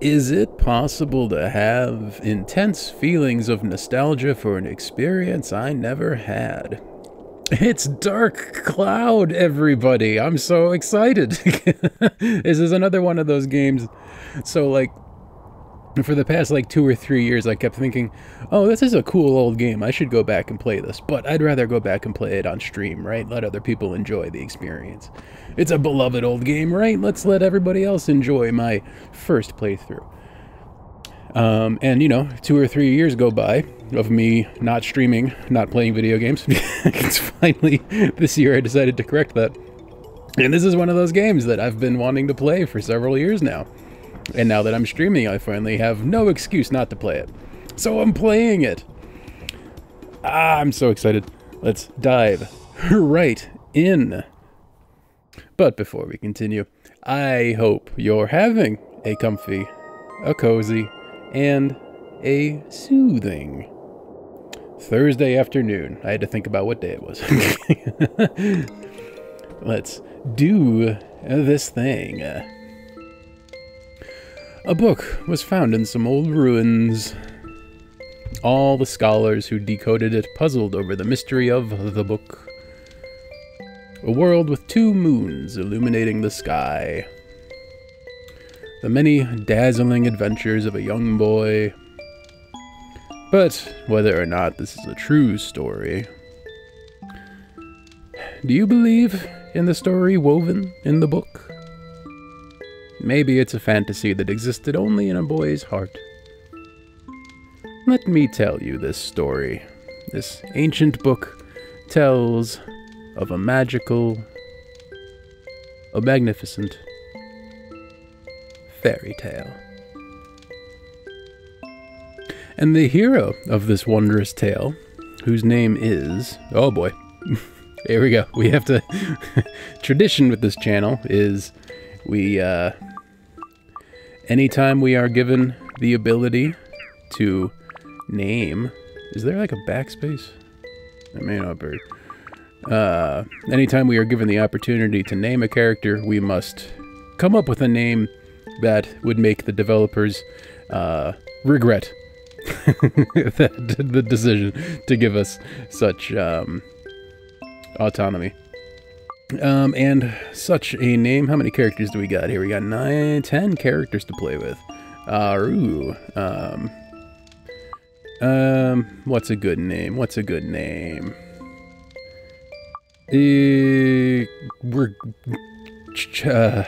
Is it possible to have intense feelings of nostalgia for an experience I never had? It's Dark Cloud, everybody. I'm so excited. this is another one of those games. So, like, for the past like two or three years, I kept thinking, oh, this is a cool old game. I should go back and play this. But I'd rather go back and play it on stream, right? Let other people enjoy the experience. It's a beloved old game, right? Let's let everybody else enjoy my first playthrough. Um, and, you know, two or three years go by of me not streaming, not playing video games. it's finally, this year I decided to correct that. And this is one of those games that I've been wanting to play for several years now. And now that I'm streaming, I finally have no excuse not to play it. So I'm playing it. Ah, I'm so excited. Let's dive right in. But before we continue, I hope you're having a comfy, a cozy, and a soothing Thursday afternoon. I had to think about what day it was. Let's do this thing. A book was found in some old ruins. All the scholars who decoded it puzzled over the mystery of the book. A world with two moons illuminating the sky. The many dazzling adventures of a young boy. But whether or not this is a true story. Do you believe in the story woven in the book? Maybe it's a fantasy that existed only in a boy's heart. Let me tell you this story. This ancient book tells of a magical, a magnificent fairy tale. And the hero of this wondrous tale, whose name is. Oh boy. Here we go. We have to. tradition with this channel is we uh, anytime we are given the ability to name, is there like a backspace? It may not be. Uh, anytime we are given the opportunity to name a character, we must come up with a name that would make the developers uh, regret that, the decision to give us such um, autonomy. Um, and such a name. How many characters do we got here? We got nine, ten characters to play with. Uh, ooh, um, um, what's a good name? What's a good name? Uh, we're, uh,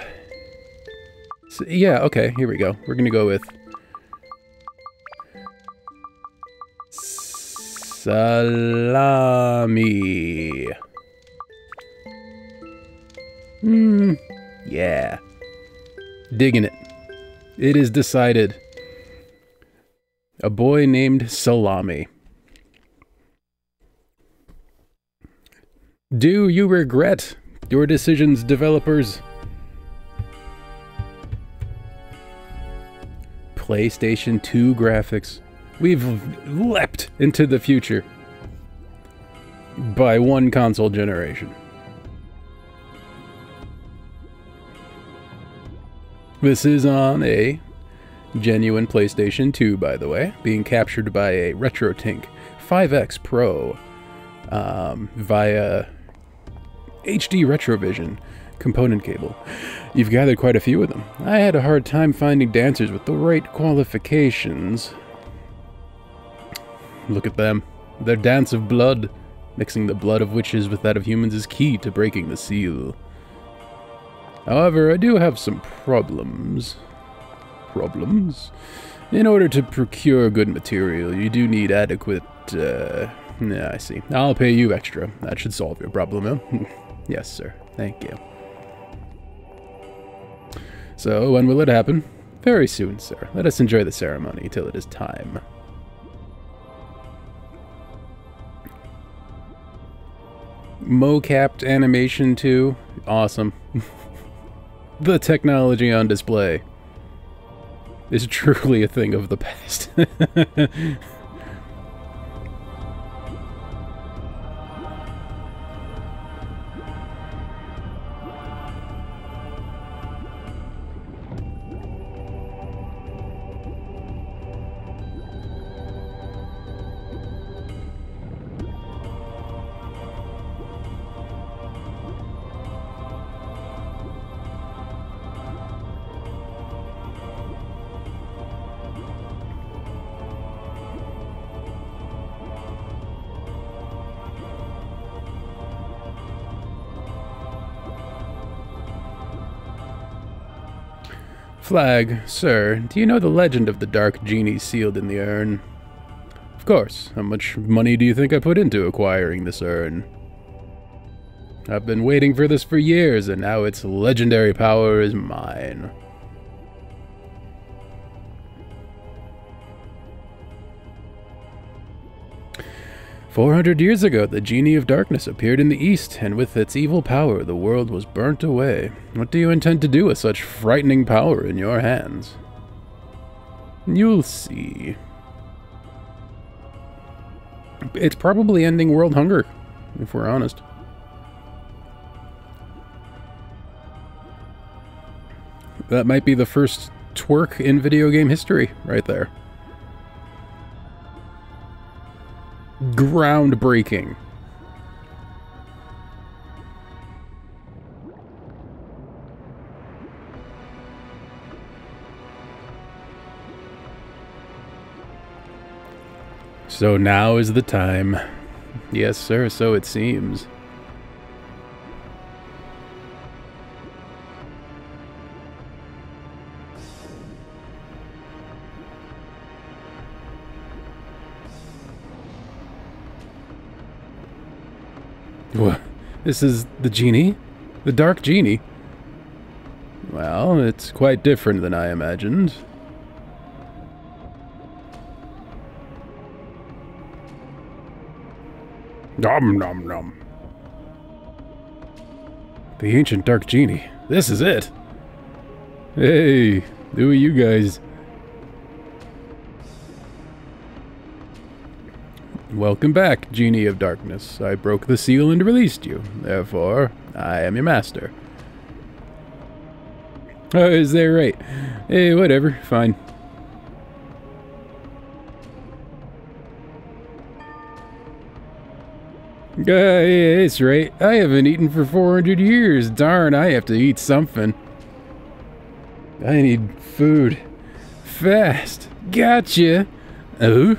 so, yeah, okay, here we go. We're gonna go with salami. Hmm, yeah. Digging it. It is decided. A boy named Salami. Do you regret your decisions, developers? PlayStation 2 graphics. We've leapt into the future by one console generation. This is on a genuine PlayStation 2, by the way, being captured by a RetroTink 5X Pro um, via HD Retrovision component cable. You've gathered quite a few of them. I had a hard time finding dancers with the right qualifications. Look at them. Their dance of blood. Mixing the blood of witches with that of humans is key to breaking the seal. However, I do have some problems. Problems? In order to procure good material, you do need adequate, uh... Yeah, I see. I'll pay you extra. That should solve your problem, huh? yes, sir. Thank you. So, when will it happen? Very soon, sir. Let us enjoy the ceremony till it is time. Mo-capped animation too. Awesome. the technology on display is truly a thing of the past. Flag, sir, do you know the legend of the dark genie sealed in the urn? Of course. How much money do you think I put into acquiring this urn? I've been waiting for this for years, and now its legendary power is mine. 400 years ago, the Genie of Darkness appeared in the east, and with its evil power, the world was burnt away. What do you intend to do with such frightening power in your hands? You'll see. It's probably ending world hunger, if we're honest. That might be the first twerk in video game history, right there. Groundbreaking. So now is the time. Yes, sir, so it seems. What? This is the genie? The dark genie? Well, it's quite different than I imagined. Nom nom nom. The ancient dark genie. This is it. Hey, who are you guys? Welcome back, Genie of Darkness. I broke the seal and released you. Therefore, I am your master. Oh, is that right? Hey, whatever. Fine. Uh, yeah, it's right. I haven't eaten for 400 years. Darn, I have to eat something. I need food. Fast. Gotcha. Oh?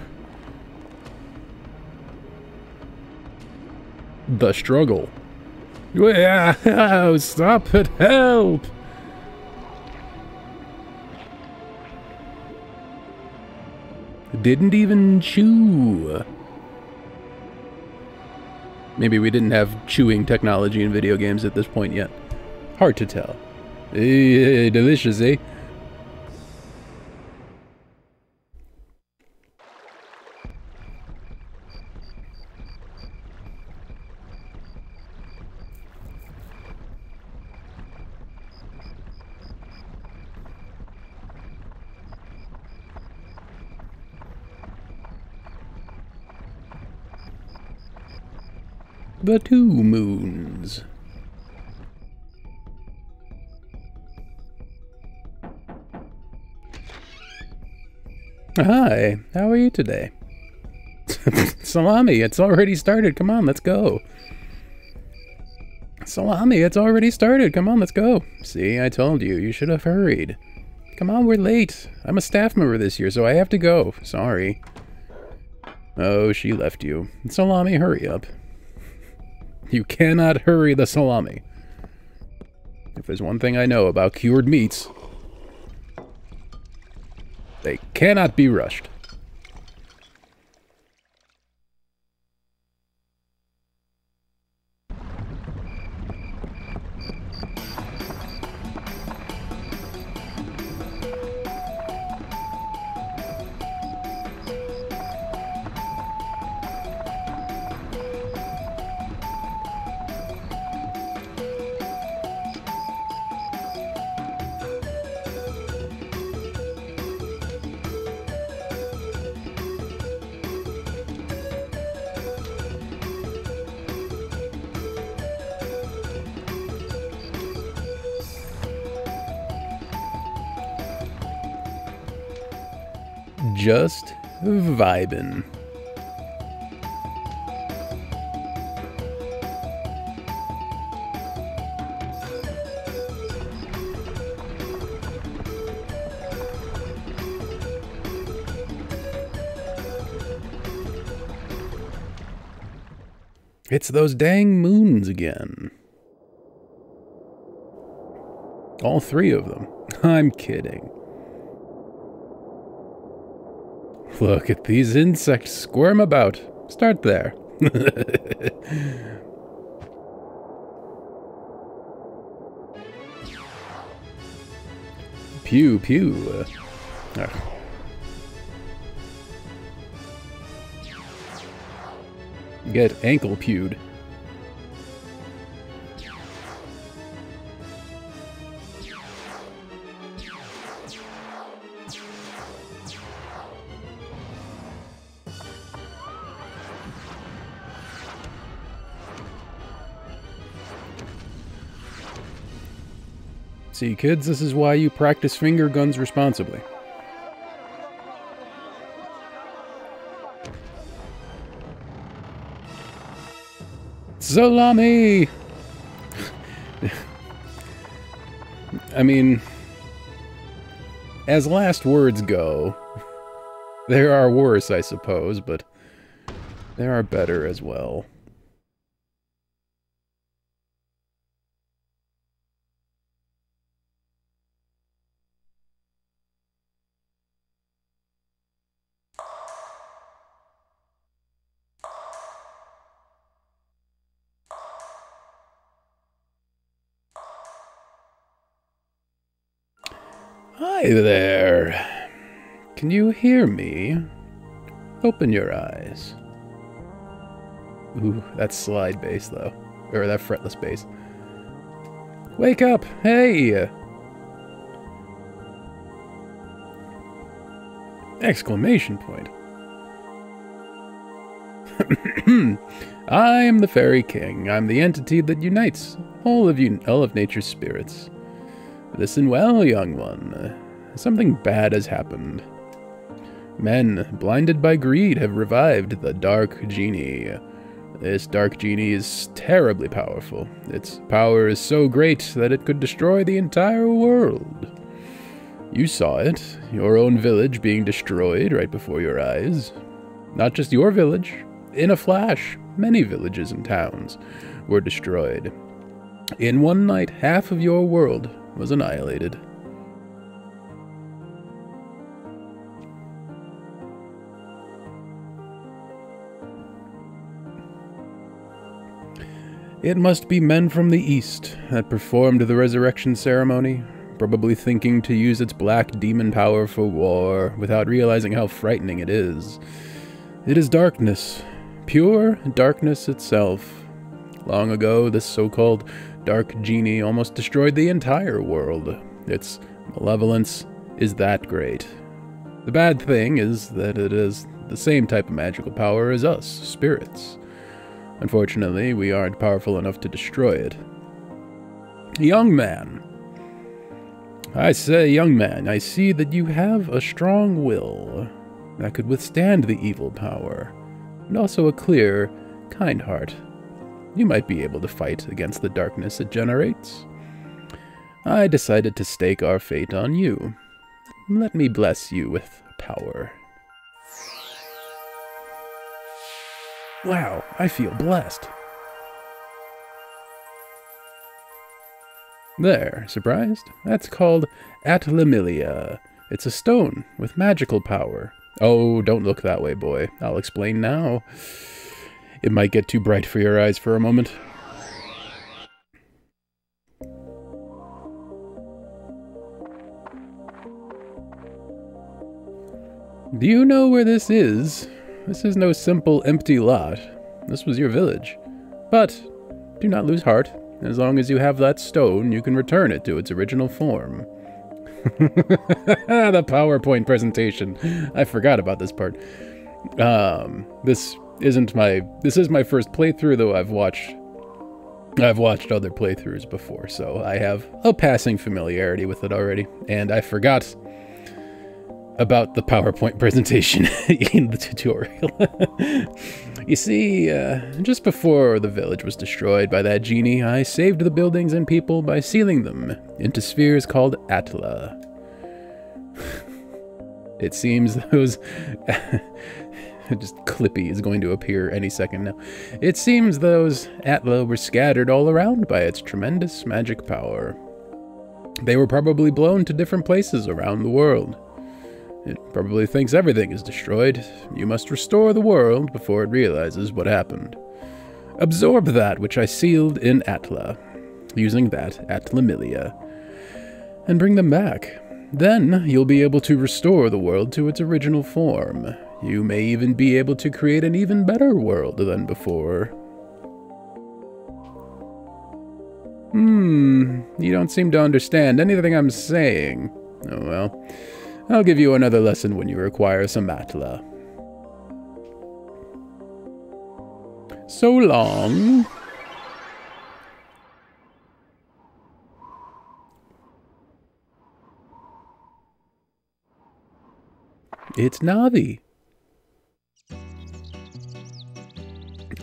The struggle. Oh, stop it! Help! Didn't even chew. Maybe we didn't have chewing technology in video games at this point yet. Hard to tell. Eh, delicious, eh? The two moons. Hi, how are you today? Salami, it's already started. Come on, let's go. Salami, it's already started. Come on, let's go. See, I told you, you should have hurried. Come on, we're late. I'm a staff member this year, so I have to go. Sorry. Oh, she left you. Salami, hurry up. You cannot hurry the salami. If there's one thing I know about cured meats, they cannot be rushed. Just vibin'. It's those dang moons again. All three of them. I'm kidding. Look at these insects squirm about. Start there. pew, pew. Get ankle pewed. See, kids, this is why you practice finger guns responsibly. Salami! I mean, as last words go, there are worse, I suppose, but there are better as well. Hi there. Can you hear me? Open your eyes. Ooh, that slide bass though. Or that fretless bass. Wake up! Hey! Exclamation point. I am the Fairy King. I'm the entity that unites all of you, all of nature's spirits. Listen well, young one. Something bad has happened. Men, blinded by greed, have revived the Dark Genie. This Dark Genie is terribly powerful. Its power is so great that it could destroy the entire world. You saw it, your own village being destroyed right before your eyes. Not just your village. In a flash, many villages and towns were destroyed. In one night, half of your world was annihilated. It must be men from the east that performed the resurrection ceremony, probably thinking to use its black demon power for war, without realizing how frightening it is. It is darkness, pure darkness itself. Long ago, this so called dark genie almost destroyed the entire world. Its malevolence is that great. The bad thing is that it is the same type of magical power as us, spirits. Unfortunately, we aren't powerful enough to destroy it. Young man. I say, young man, I see that you have a strong will that could withstand the evil power, and also a clear, kind heart. You might be able to fight against the darkness it generates. I decided to stake our fate on you. Let me bless you with power. Wow, I feel blessed. There, surprised? That's called Atlamillia. It's a stone with magical power. Oh, don't look that way, boy. I'll explain now. It might get too bright for your eyes for a moment. Do you know where this is? This is no simple empty lot. This was your village. But do not lose heart. As long as you have that stone, you can return it to its original form. the PowerPoint presentation. I forgot about this part. Um, this isn't my this is my first playthrough though I've watched I've watched other playthroughs before, so I have a passing familiarity with it already, and I forgot about the PowerPoint presentation in the tutorial. you see, uh, just before the village was destroyed by that genie, I saved the buildings and people by sealing them into spheres called Atla. it seems those just Clippy is going to appear any second now. It seems those Atla were scattered all around by its tremendous magic power. They were probably blown to different places around the world. It probably thinks everything is destroyed. You must restore the world before it realizes what happened. Absorb that which I sealed in Atla, using that Atlamillia, and bring them back. Then you'll be able to restore the world to its original form. You may even be able to create an even better world than before. Hmm, you don't seem to understand anything I'm saying. Oh well. I'll give you another lesson when you require some Atla. So long. It's Navi.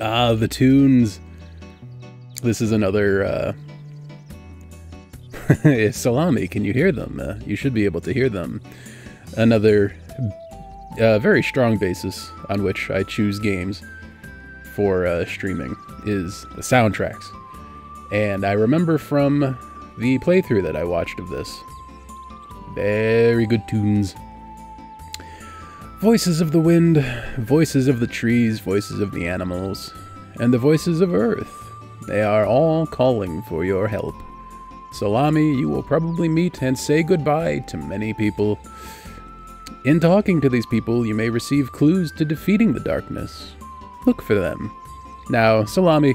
Ah, the tunes. This is another uh, salami. Can you hear them? Uh, you should be able to hear them. Another uh, very strong basis on which I choose games for uh, streaming is the soundtracks. And I remember from the playthrough that I watched of this, very good tunes. Voices of the wind, voices of the trees, voices of the animals, and the voices of Earth. They are all calling for your help. Salami, you will probably meet and say goodbye to many people. In talking to these people, you may receive clues to defeating the darkness. Look for them. Now, Salami,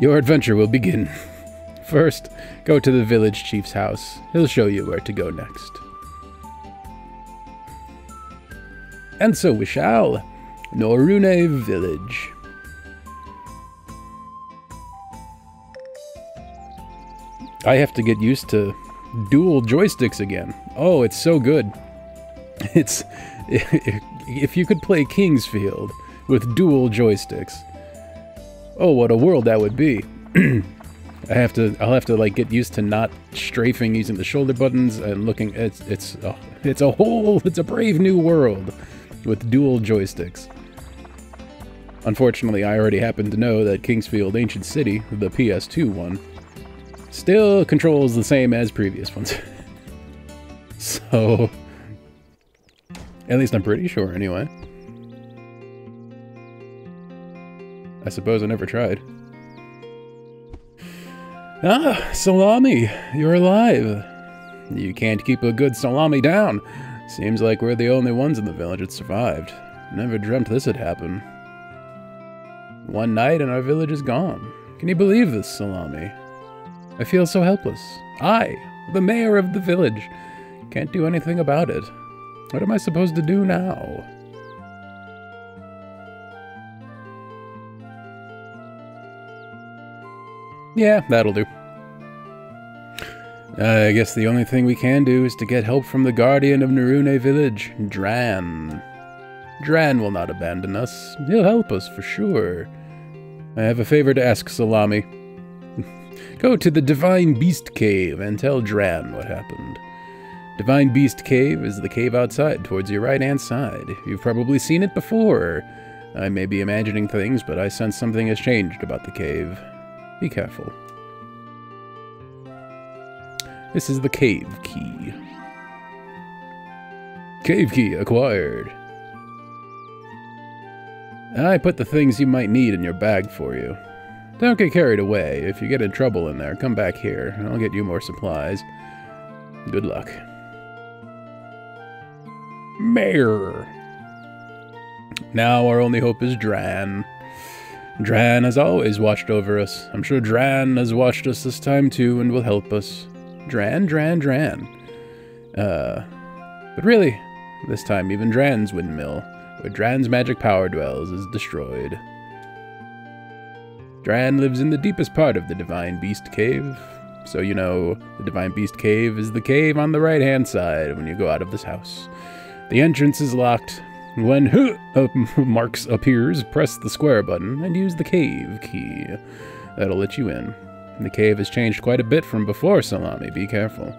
your adventure will begin. First, go to the village chief's house. He'll show you where to go next. And so we shall. Norune Village. I have to get used to dual joysticks again. Oh, it's so good. It's if you could play King's Field with dual joysticks. Oh, what a world that would be. I have to I'll have to like get used to not strafing using the shoulder buttons and looking it's it's oh, it's a whole it's a brave new world with dual joysticks. Unfortunately, I already happen to know that King's Field Ancient City, the PS2 one, still controls the same as previous ones. so, at least I'm pretty sure anyway. I suppose I never tried. Ah, salami, you're alive. You can't keep a good salami down. Seems like we're the only ones in the village that survived. Never dreamt this would happen. One night and our village is gone. Can you believe this, Salami? I feel so helpless. I, the mayor of the village, can't do anything about it. What am I supposed to do now? Yeah, that'll do. Uh, I guess the only thing we can do is to get help from the guardian of Norune village, Dran. Dran will not abandon us. He'll help us for sure. I have a favor to ask Salami. Go to the Divine Beast Cave and tell Dran what happened. Divine Beast Cave is the cave outside, towards your right hand side. You've probably seen it before. I may be imagining things, but I sense something has changed about the cave. Be careful. This is the cave key. Cave key acquired. I put the things you might need in your bag for you. Don't get carried away. If you get in trouble in there, come back here. I'll get you more supplies. Good luck. Mayor. Now our only hope is Dran. Dran has always watched over us. I'm sure Dran has watched us this time too and will help us. Dran, Dran, Dran. Uh, but really, this time even Dran's windmill, where Dran's magic power dwells, is destroyed. Dran lives in the deepest part of the Divine Beast Cave. So you know, the Divine Beast Cave is the cave on the right-hand side when you go out of this house. The entrance is locked. When uh, Marks appears, press the square button and use the cave key. That'll let you in. The cave has changed quite a bit from before Salami, be careful.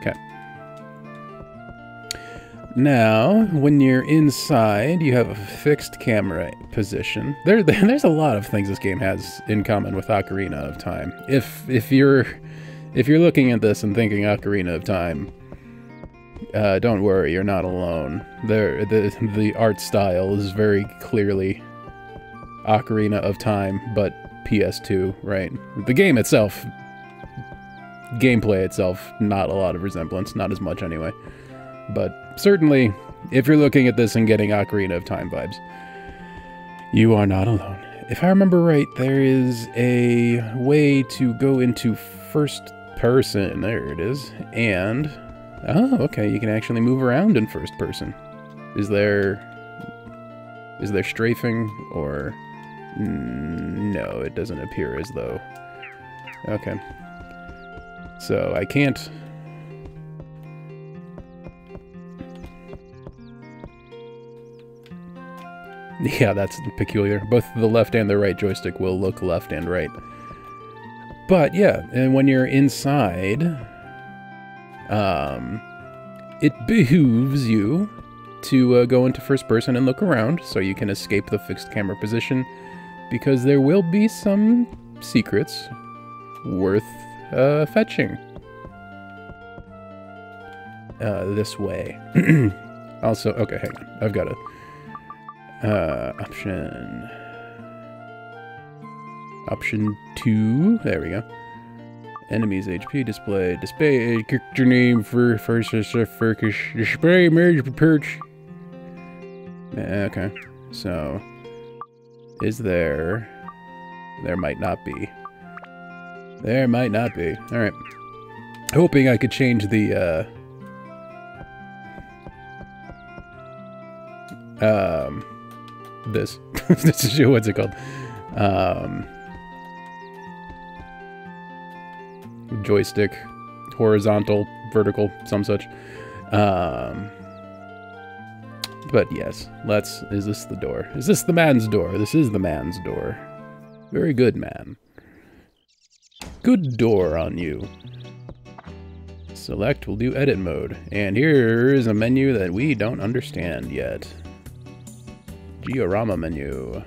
Okay. Now, when you're inside, you have a fixed camera position. There, there's a lot of things this game has in common with Ocarina of Time. If if you're if you're looking at this and thinking Ocarina of Time, uh, don't worry, you're not alone. There, the the art style is very clearly Ocarina of Time, but PS2, right? The game itself, gameplay itself, not a lot of resemblance, not as much anyway. But certainly, if you're looking at this and getting Ocarina of Time vibes, you are not alone. If I remember right, there is a way to go into first person. There it is. And, oh, okay, you can actually move around in first person. Is there, is there strafing or, mm, no, it doesn't appear as though. Okay. So I can't Yeah, that's peculiar. Both the left and the right joystick will look left and right. But yeah, and when you're inside, um, it behooves you to uh, go into first person and look around so you can escape the fixed camera position because there will be some secrets worth uh, fetching uh, this way. also, okay, hang on. I've got a uh, option. Option 2. There we go. Enemies HP display. Display character name for first Furkish. Display marriage perch. Okay. So, is there. There might not be. There might not be. Alright. Hoping I could change the, uh. Um this. this is what's it called? Um, joystick, horizontal, vertical, some such. Um, but yes, let's. Is this the door? Is this the man's door? This is the man's door. Very good, man. Good door on you. Select, we'll do edit mode. And here is a menu that we don't understand yet. Diorama menu.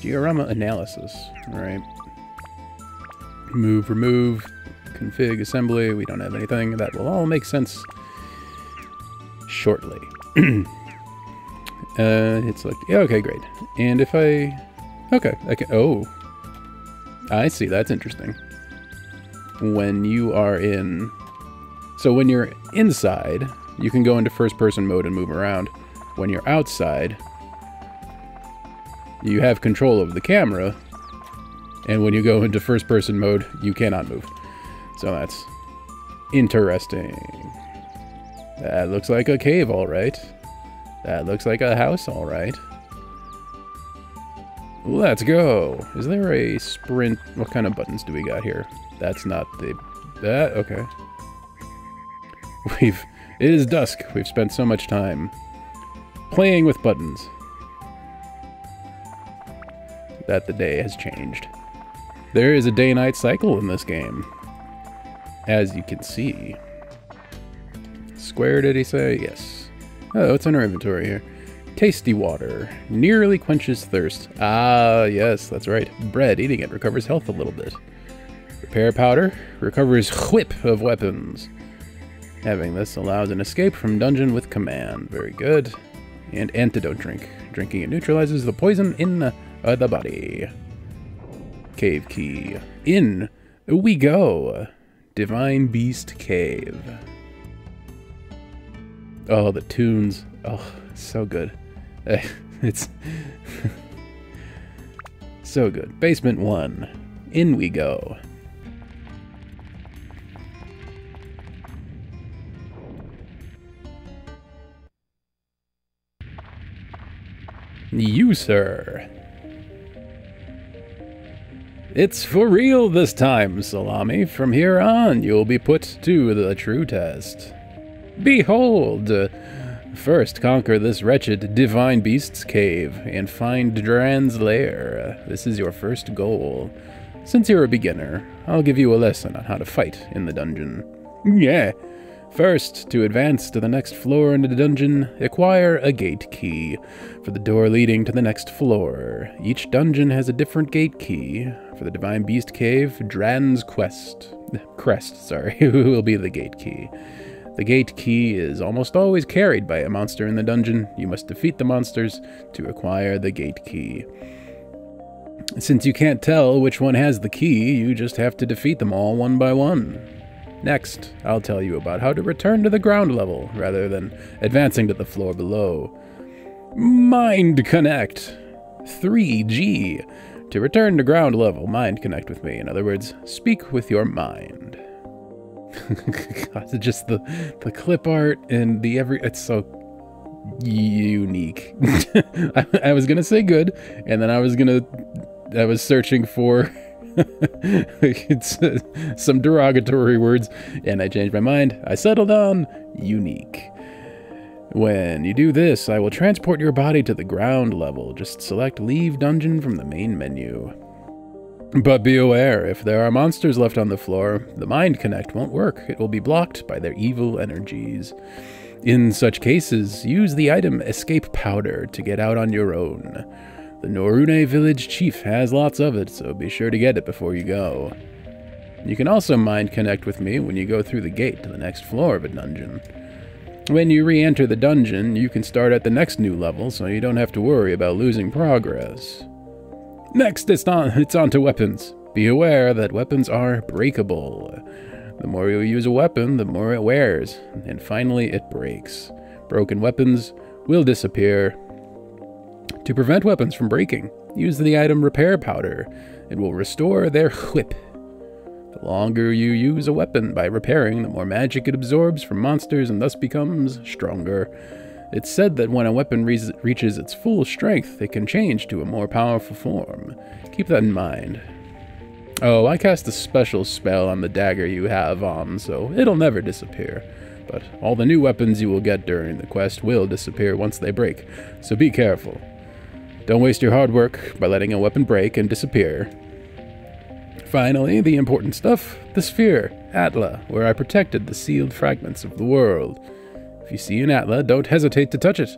Diorama analysis. Alright. Move, remove, config, assembly. We don't have anything. That will all make sense shortly. uh, it's like, yeah, okay, great. And if I, okay, I can, oh, I see, that's interesting. When you are in, so when you're inside, you can go into first person mode and move around when you're outside, you have control of the camera, and when you go into first person mode, you cannot move. So that's interesting. That looks like a cave, alright. That looks like a house, alright. Let's go. Is there a sprint? What kind of buttons do we got here? That's not the... That? Okay. We've... It is dusk. We've spent so much time playing with buttons. That the day has changed. There is a day-night cycle in this game. As you can see. Square, did he say? Yes. Oh, what's in our inventory here? Tasty water. Nearly quenches thirst. Ah, yes, that's right. Bread. Eating it recovers health a little bit. Repair powder. Recovers whip of weapons. Having this allows an escape from dungeon with command. Very good and antidote drink. Drinking it neutralizes the poison in uh, the body. Cave key. In we go. Divine Beast Cave. Oh, the tunes. Oh, so good. Eh, it's so good. Basement 1. In we go. You, sir. It's for real this time, Salami. From here on, you'll be put to the true test. Behold! First, conquer this wretched Divine Beast's cave and find Dran's lair. This is your first goal. Since you're a beginner, I'll give you a lesson on how to fight in the dungeon. Yeah, First, to advance to the next floor in the dungeon, acquire a gate key for the door leading to the next floor. Each dungeon has a different gate key. For the Divine Beast Cave, Dran's Quest. Crest, sorry, will be the gate key. The gate key is almost always carried by a monster in the dungeon. You must defeat the monsters to acquire the gate key. Since you can't tell which one has the key, you just have to defeat them all one by one. Next, I'll tell you about how to return to the ground level rather than advancing to the floor below. Mind Connect 3G. To return to ground level, mind connect with me. In other words, speak with your mind. Just the the clip art and the every it's so unique. I, I was gonna say good, and then I was gonna I was searching for it's, uh, some derogatory words, and I changed my mind. I settled on unique. When you do this, I will transport your body to the ground level. Just select Leave Dungeon from the main menu. But be aware, if there are monsters left on the floor, the Mind Connect won't work. It will be blocked by their evil energies. In such cases, use the item Escape Powder to get out on your own. The Norune village chief has lots of it, so be sure to get it before you go. You can also mind connect with me when you go through the gate to the next floor of a dungeon. When you re-enter the dungeon, you can start at the next new level, so you don't have to worry about losing progress. Next, it's on, it's on to weapons. Be aware that weapons are breakable. The more you use a weapon, the more it wears, and finally it breaks. Broken weapons will disappear, to prevent weapons from breaking, use the item Repair Powder. It will restore their whip. The longer you use a weapon by repairing, the more magic it absorbs from monsters and thus becomes stronger. It's said that when a weapon re reaches its full strength, it can change to a more powerful form. Keep that in mind. Oh, I cast a special spell on the dagger you have on, so it'll never disappear. But all the new weapons you will get during the quest will disappear once they break, so be careful. Don't waste your hard work by letting a weapon break and disappear. Finally, the important stuff the sphere, Atla, where I protected the sealed fragments of the world. If you see an Atla, don't hesitate to touch it.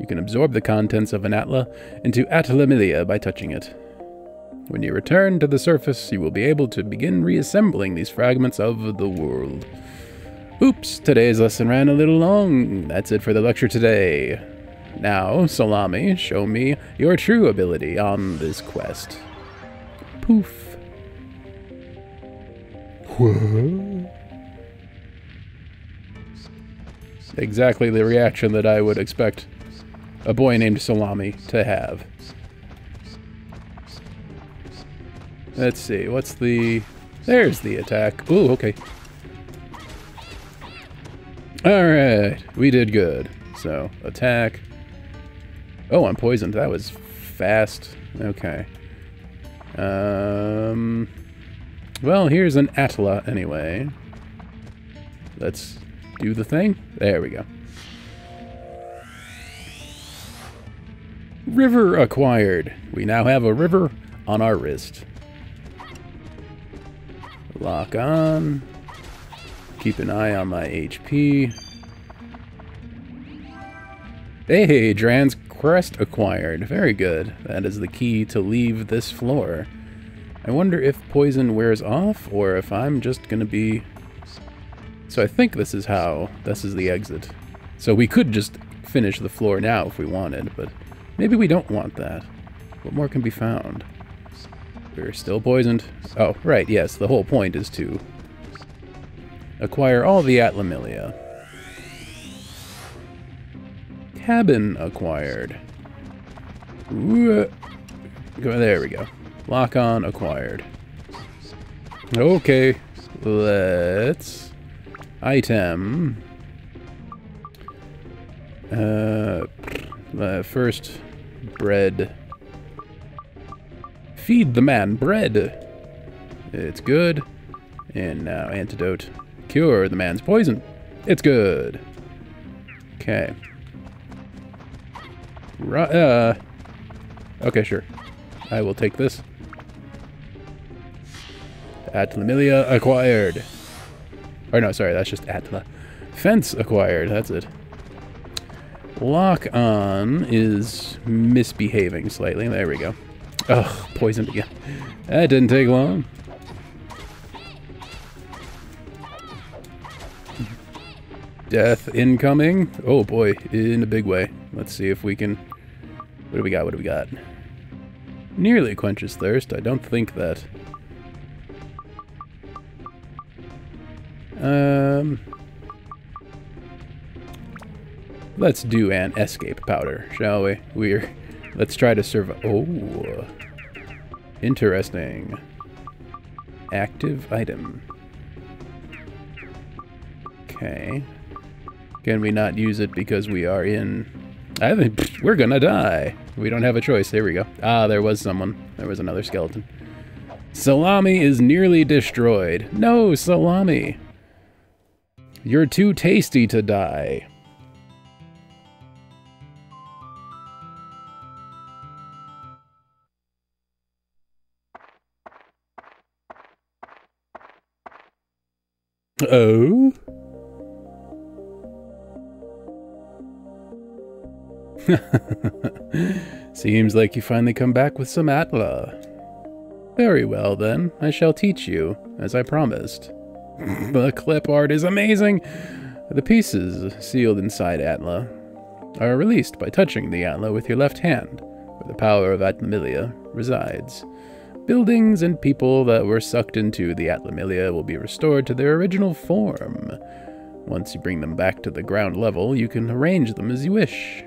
You can absorb the contents of an Atla into Atlamillia by touching it. When you return to the surface, you will be able to begin reassembling these fragments of the world. Oops, today's lesson ran a little long. That's it for the lecture today. Now, Salami, show me your true ability on this quest. Poof. What? Exactly the reaction that I would expect a boy named Salami to have. Let's see, what's the... There's the attack. Ooh, okay. Alright, we did good. So, attack, Oh, I'm poisoned. That was fast. Okay. Um, well, here's an Atla anyway. Let's do the thing. There we go. River acquired. We now have a river on our wrist. Lock on. Keep an eye on my HP. Hey, Dran's Crest acquired. Very good. That is the key to leave this floor. I wonder if poison wears off, or if I'm just gonna be... So I think this is how... This is the exit. So we could just finish the floor now if we wanted, but maybe we don't want that. What more can be found? We're still poisoned. Oh, right, yes, the whole point is to acquire all the Atlamillia cabin acquired. Ooh, uh, there we go. Lock on acquired. Okay, let's item. Uh, uh, first bread. Feed the man bread. It's good. And now antidote. Cure the man's poison. It's good. Okay. Uh, okay, sure. I will take this. Atlamillia acquired. Or no, sorry, that's just Atla. Fence acquired, that's it. Lock on is misbehaving slightly. There we go. Ugh, poisoned again. That didn't take long. Death incoming. Oh boy, in a big way. Let's see if we can... What do we got? What do we got? Nearly quenches thirst. I don't think that... Um... Let's do an escape powder, shall we? We're... Let's try to survive... Oh... Interesting. Active item. Okay. Can we not use it because we are in... I think we're gonna die. We don't have a choice. There we go. Ah, there was someone. There was another skeleton. Salami is nearly destroyed. No, Salami. You're too tasty to die. Oh? Seems like you finally come back with some Atla. Very well then, I shall teach you, as I promised. The clip art is amazing! The pieces sealed inside Atla are released by touching the Atla with your left hand, where the power of Atlamillia resides. Buildings and people that were sucked into the Atlamillia will be restored to their original form. Once you bring them back to the ground level, you can arrange them as you wish.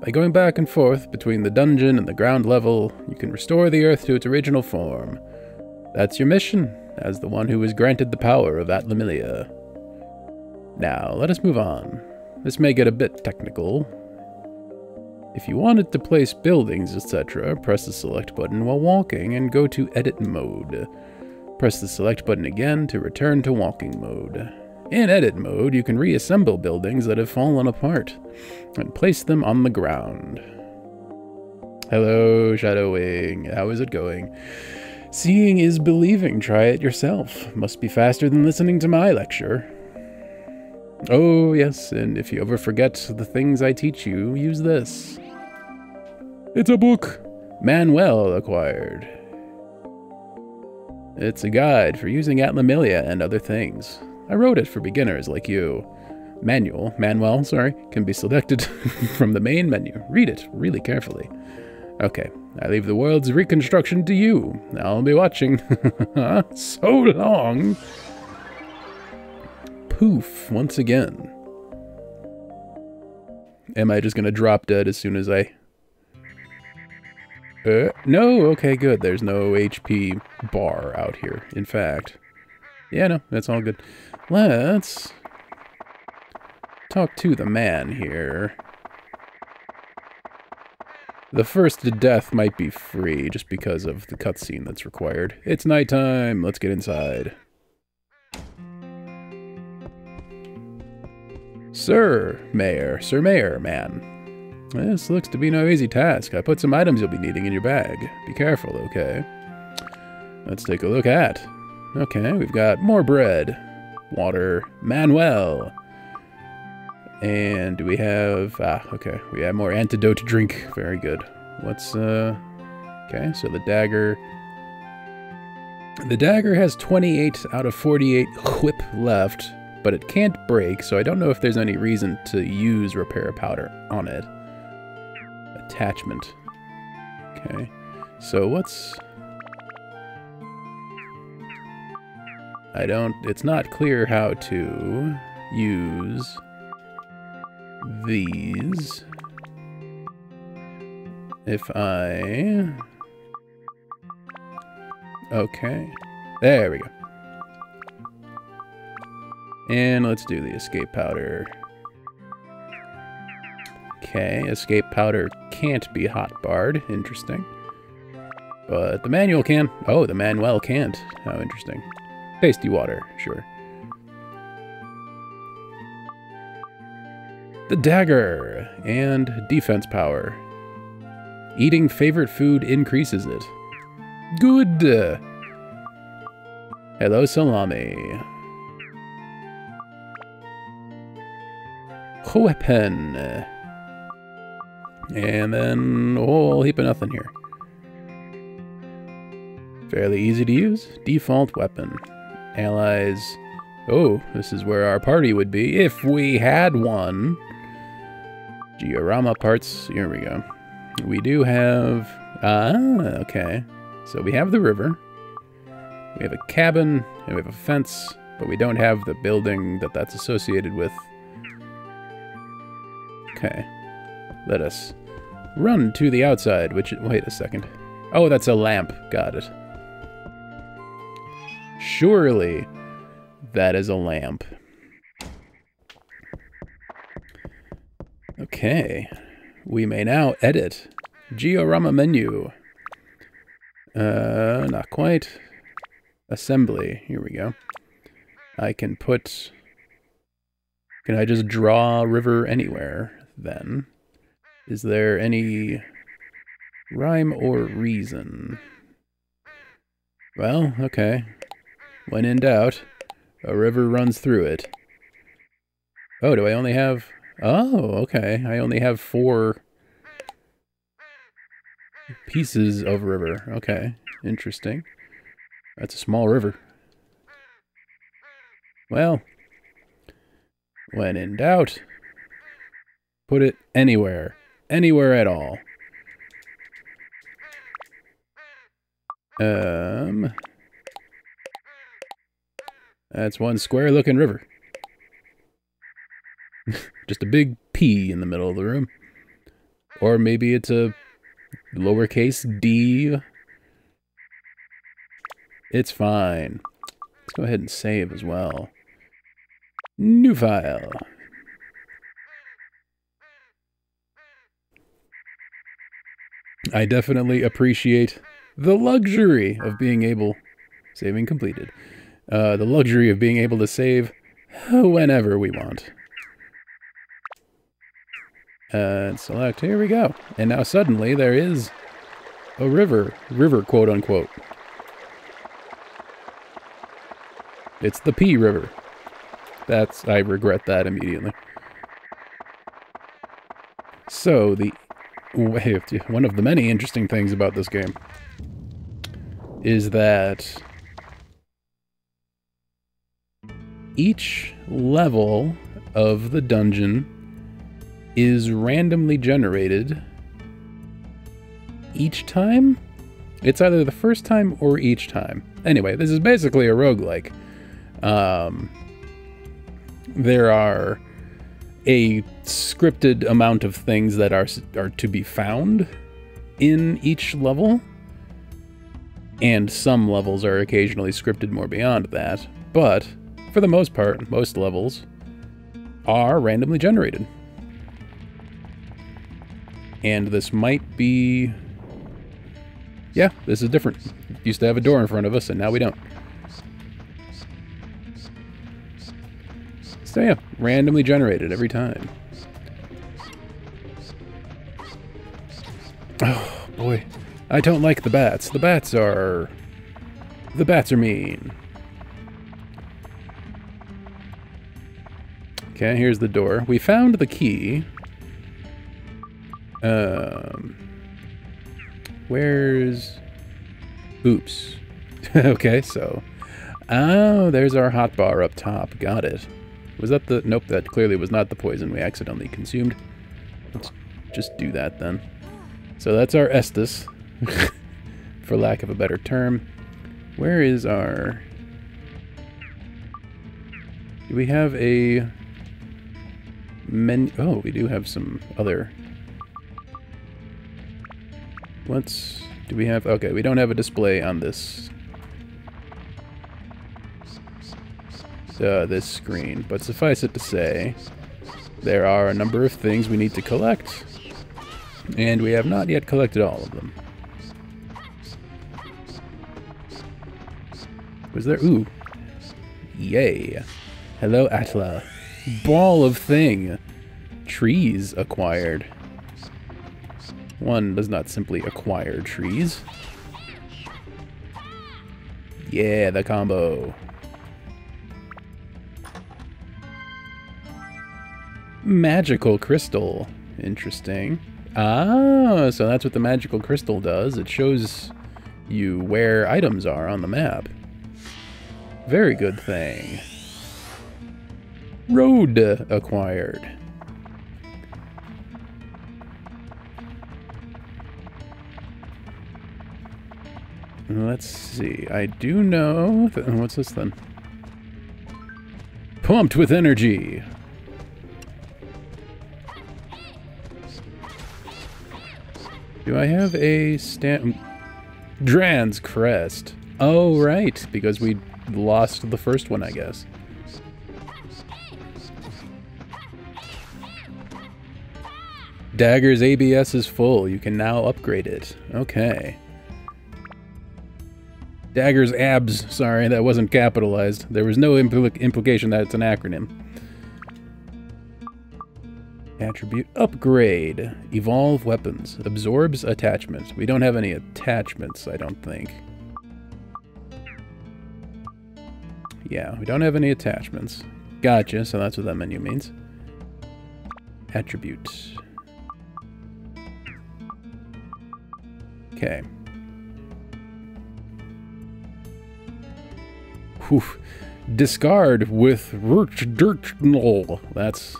By going back and forth between the dungeon and the ground level, you can restore the Earth to its original form. That's your mission, as the one who was granted the power of Atlamillia. Now, let us move on. This may get a bit technical. If you wanted to place buildings, etc., press the select button while walking and go to edit mode. Press the select button again to return to walking mode. In edit mode, you can reassemble buildings that have fallen apart and place them on the ground. Hello, Shadowwing. How is it going? Seeing is believing. Try it yourself. Must be faster than listening to my lecture. Oh, yes, and if you ever forget the things I teach you, use this. It's a book. Manuel acquired. It's a guide for using Atlamillia and other things. I wrote it for beginners like you. Manual, Manuel, sorry, can be selected from the main menu. Read it really carefully. Okay, I leave the world's reconstruction to you. I'll be watching. so long. Poof, once again. Am I just gonna drop dead as soon as I... Uh, no, okay, good. There's no HP bar out here, in fact. Yeah, no, that's all good. Let's talk to the man here. The first death might be free just because of the cutscene that's required. It's nighttime. Let's get inside. Sir, Mayor, Sir Mayor, man. This looks to be no easy task. I put some items you'll be needing in your bag. Be careful, okay? Let's take a look at. Okay, we've got more bread, water, Manuel. And we have, ah, okay, we have more antidote to drink. Very good. What's, uh, okay, so the dagger. The dagger has 28 out of 48 whip left, but it can't break, so I don't know if there's any reason to use repair powder on it. Attachment. Okay, so what's, I don't, it's not clear how to use these. If I... Okay. There we go. And let's do the escape powder. Okay, escape powder can't be hot barred. Interesting. But the manual can. Oh, the manual can't. How interesting. Tasty water, sure. The dagger and defense power. Eating favorite food increases it. Good. Hello, salami. Weapon. And then a whole heap of nothing here. Fairly easy to use. Default weapon. Allies. Oh, this is where our party would be if we had one. Georama parts. Here we go. We do have... Ah, okay. So we have the river. We have a cabin, and we have a fence, but we don't have the building that that's associated with. Okay. Let us run to the outside, which... Wait a second. Oh, that's a lamp. Got it. Surely that is a lamp. Okay. We may now edit. Georama menu. Uh, not quite. Assembly. Here we go. I can put... Can I just draw river anywhere, then? Is there any rhyme or reason? Well, okay. When in doubt, a river runs through it. Oh, do I only have... Oh, okay. I only have four pieces of river. Okay, interesting. That's a small river. Well, when in doubt, put it anywhere. Anywhere at all. Um, that's one square looking river. Just a big P in the middle of the room. Or maybe it's a lowercase d. It's fine. Let's go ahead and save as well. New file. I definitely appreciate the luxury of being able, saving completed, uh, the luxury of being able to save whenever we want. Uh, select, here we go. And now suddenly there is a river, river quote unquote. It's the P River. That's, I regret that immediately. So, the, one of the many interesting things about this game is that each level of the dungeon is randomly generated each time? It's either the first time or each time. Anyway, this is basically a roguelike. Um, there are a scripted amount of things that are are to be found in each level and some levels are occasionally scripted more beyond that but for the most part most levels are randomly generated and this might be yeah this is different used to have a door in front of us and now we don't So yeah, randomly generated every time. Oh, boy. I don't like the bats. The bats are... The bats are mean. Okay, here's the door. We found the key. Um... Where's... Oops. okay, so... Oh, there's our hot bar up top. Got it. Was that the... Nope, that clearly was not the poison we accidentally consumed. Let's just do that then. So that's our Estus, for lack of a better term. Where is our... Do we have a menu? Oh, we do have some other... Let's... Do we have... Okay, we don't have a display on this uh, this screen, but suffice it to say, there are a number of things we need to collect, and we have not yet collected all of them. Was there? Ooh. Yay. Hello, Atla. Ball of thing. Trees acquired. One does not simply acquire trees. Yeah, the combo. Magical crystal. Interesting. Ah, so that's what the magical crystal does. It shows you where items are on the map. Very good thing. Road acquired. Let's see. I do know... Oh, what's this then? Pumped with energy. Do I have a stamp? Dran's Crest. Oh, right, because we lost the first one, I guess. Dagger's ABS is full. You can now upgrade it. Okay. Dagger's abs. Sorry, that wasn't capitalized. There was no impl implication that it's an acronym. Attribute upgrade. Evolve weapons. Absorbs attachments. We don't have any attachments, I don't think. Yeah, we don't have any attachments. Gotcha, so that's what that menu means. Attribute. Okay. Whew. Discard with Rurchdurchnol. That's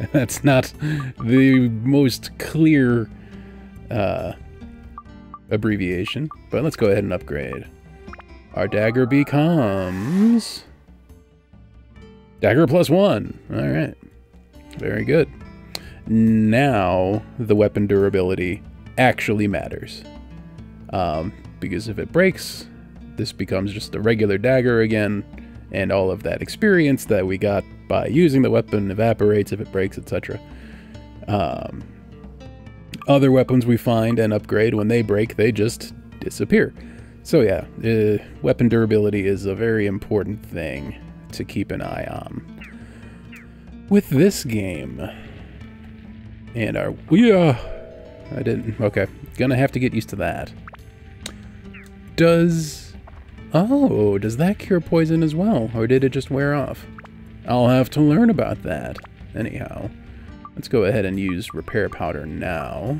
that's not the most clear uh, abbreviation, but let's go ahead and upgrade. Our dagger becomes dagger plus one. All right, very good. Now the weapon durability actually matters, um, because if it breaks, this becomes just a regular dagger again, and all of that experience that we got by using the weapon evaporates if it breaks, etc. Um, other weapons we find and upgrade, when they break, they just disappear. So yeah, uh, weapon durability is a very important thing to keep an eye on. With this game, and our... Yeah, I didn't... Okay, gonna have to get used to that. Does Oh, does that cure poison as well? Or did it just wear off? I'll have to learn about that. Anyhow, let's go ahead and use repair powder now.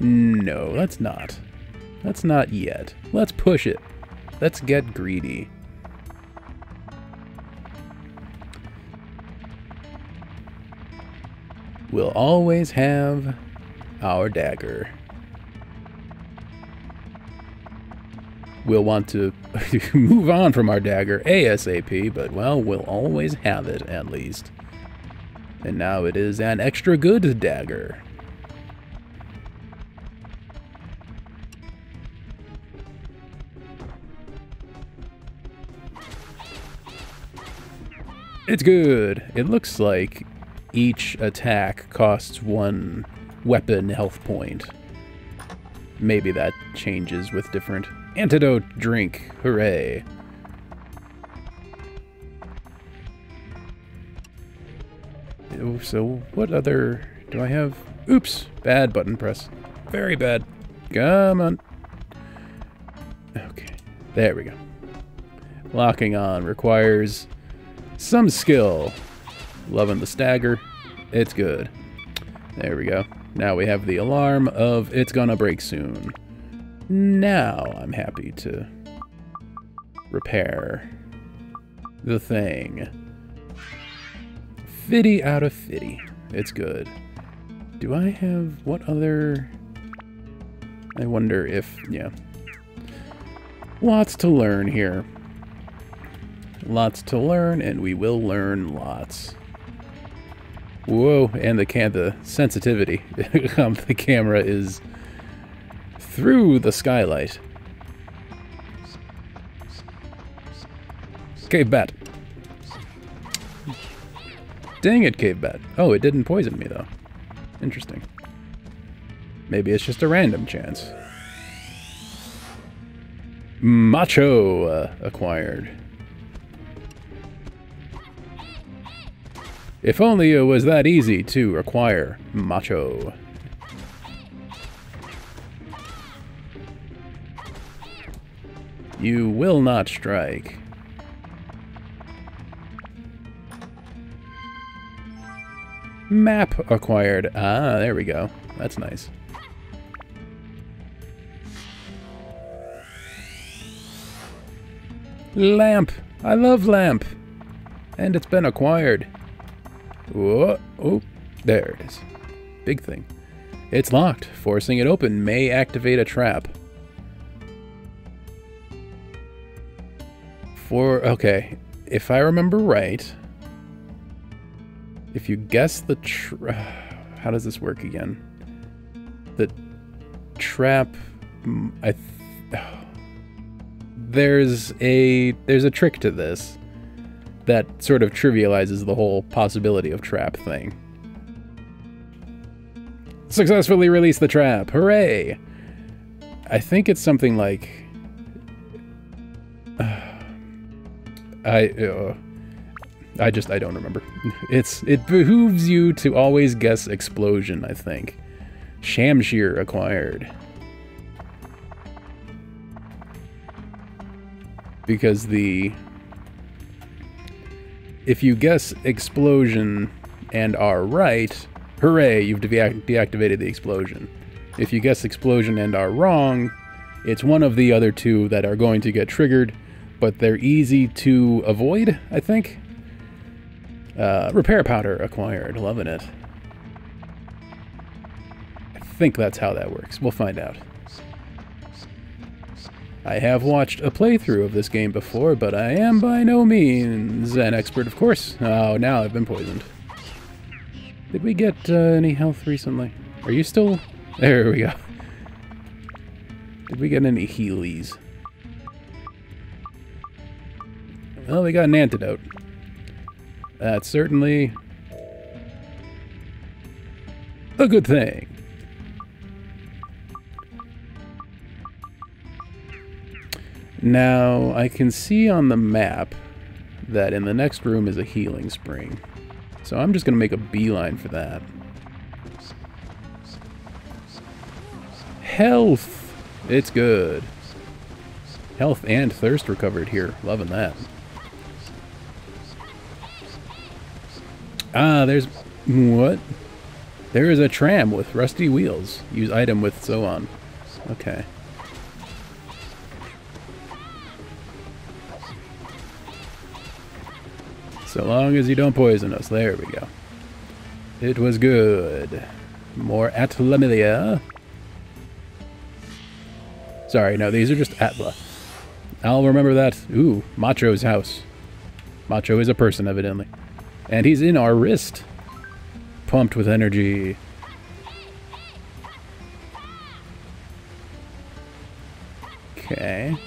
No, let's not. Let's not yet. Let's push it. Let's get greedy. We'll always have our dagger. We'll want to move on from our dagger ASAP, but well, we'll always have it at least. And now it is an extra good dagger. It's good. It looks like each attack costs one weapon health point. Maybe that changes with different Antidote drink. Hooray. Oh, so what other... Do I have... Oops! Bad button press. Very bad. Come on. Okay. There we go. Locking on requires some skill. Loving the stagger. It's good. There we go. Now we have the alarm of it's gonna break soon. Now I'm happy to repair the thing. Fitty out of fitty. It's good. Do I have... what other... I wonder if... yeah. Lots to learn here. Lots to learn, and we will learn lots. Whoa, and the, can the sensitivity of the camera is through the skylight. Cave Bat. Dang it, Cave Bat. Oh, it didn't poison me, though. Interesting. Maybe it's just a random chance. Macho uh, acquired. If only it was that easy to acquire Macho. You will not strike. Map acquired. Ah, there we go. That's nice. Lamp. I love lamp. And it's been acquired. Whoa. Oh, there it is. Big thing. It's locked. Forcing it open may activate a trap. Okay, if I remember right, if you guess the how does this work again? The trap, mm, I, there's a, there's a trick to this that sort of trivializes the whole possibility of trap thing. Successfully release the trap. Hooray! I think it's something like... I... Uh, I just, I don't remember. It's, it behooves you to always guess explosion, I think. Shamshir acquired. Because the... If you guess explosion and are right, Hooray, you've deactivated the explosion. If you guess explosion and are wrong, it's one of the other two that are going to get triggered, but they're easy to avoid, I think. Uh, repair powder acquired, loving it. I think that's how that works. We'll find out. I have watched a playthrough of this game before, but I am by no means an expert, of course. Oh, now I've been poisoned. Did we get uh, any health recently? Are you still... There we go. Did we get any healies? Well, we got an antidote. That's certainly a good thing. Now, I can see on the map that in the next room is a healing spring. So I'm just going to make a beeline for that. Health! It's good. Health and thirst recovered here. Loving that. Ah, there's... What? There is a tram with rusty wheels. Use item with so on. Okay. So long as you don't poison us. There we go. It was good. More Atlamillia. Sorry, no, these are just Atla. I'll remember that. Ooh, Macho's house. Macho is a person, evidently. And he's in our wrist. Pumped with energy. Okay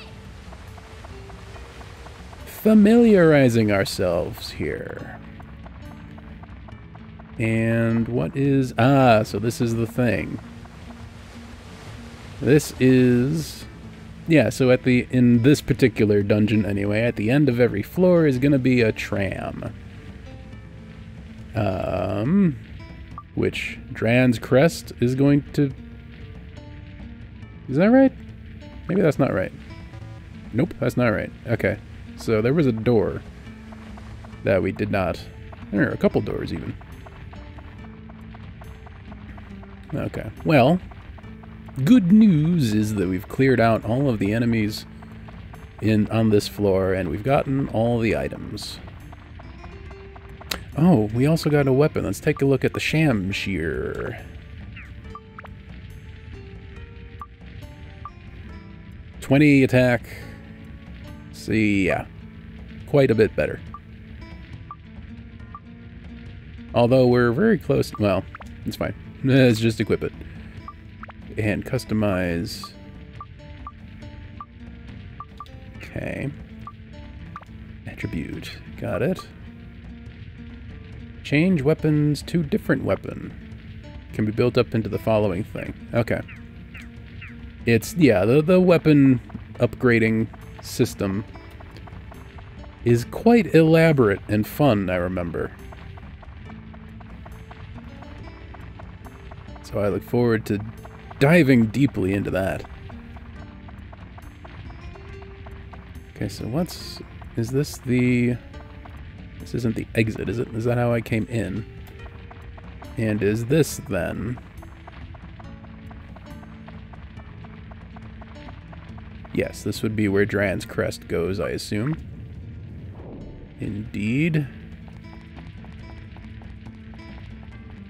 familiarizing ourselves here. And what is... Ah, so this is the thing. This is... Yeah, so at the in this particular dungeon anyway, at the end of every floor is going to be a tram. Um, which Dran's Crest is going to... Is that right? Maybe that's not right. Nope, that's not right. Okay. So there was a door that we did not... There are a couple doors even. Okay. Well, good news is that we've cleared out all of the enemies in on this floor, and we've gotten all the items. Oh, we also got a weapon. Let's take a look at the Shamshir. Twenty attack. See, yeah quite a bit better. Although we're very close, well, it's fine. Let's just equip it. And customize. Okay. Attribute. Got it. Change weapons to different weapon. Can be built up into the following thing. Okay. It's, yeah, the, the weapon upgrading system is quite elaborate and fun, I remember. So I look forward to diving deeply into that. Okay, so what's... Is this the... This isn't the exit, is it? Is that how I came in? And is this then? Yes, this would be where Dran's crest goes, I assume. Indeed.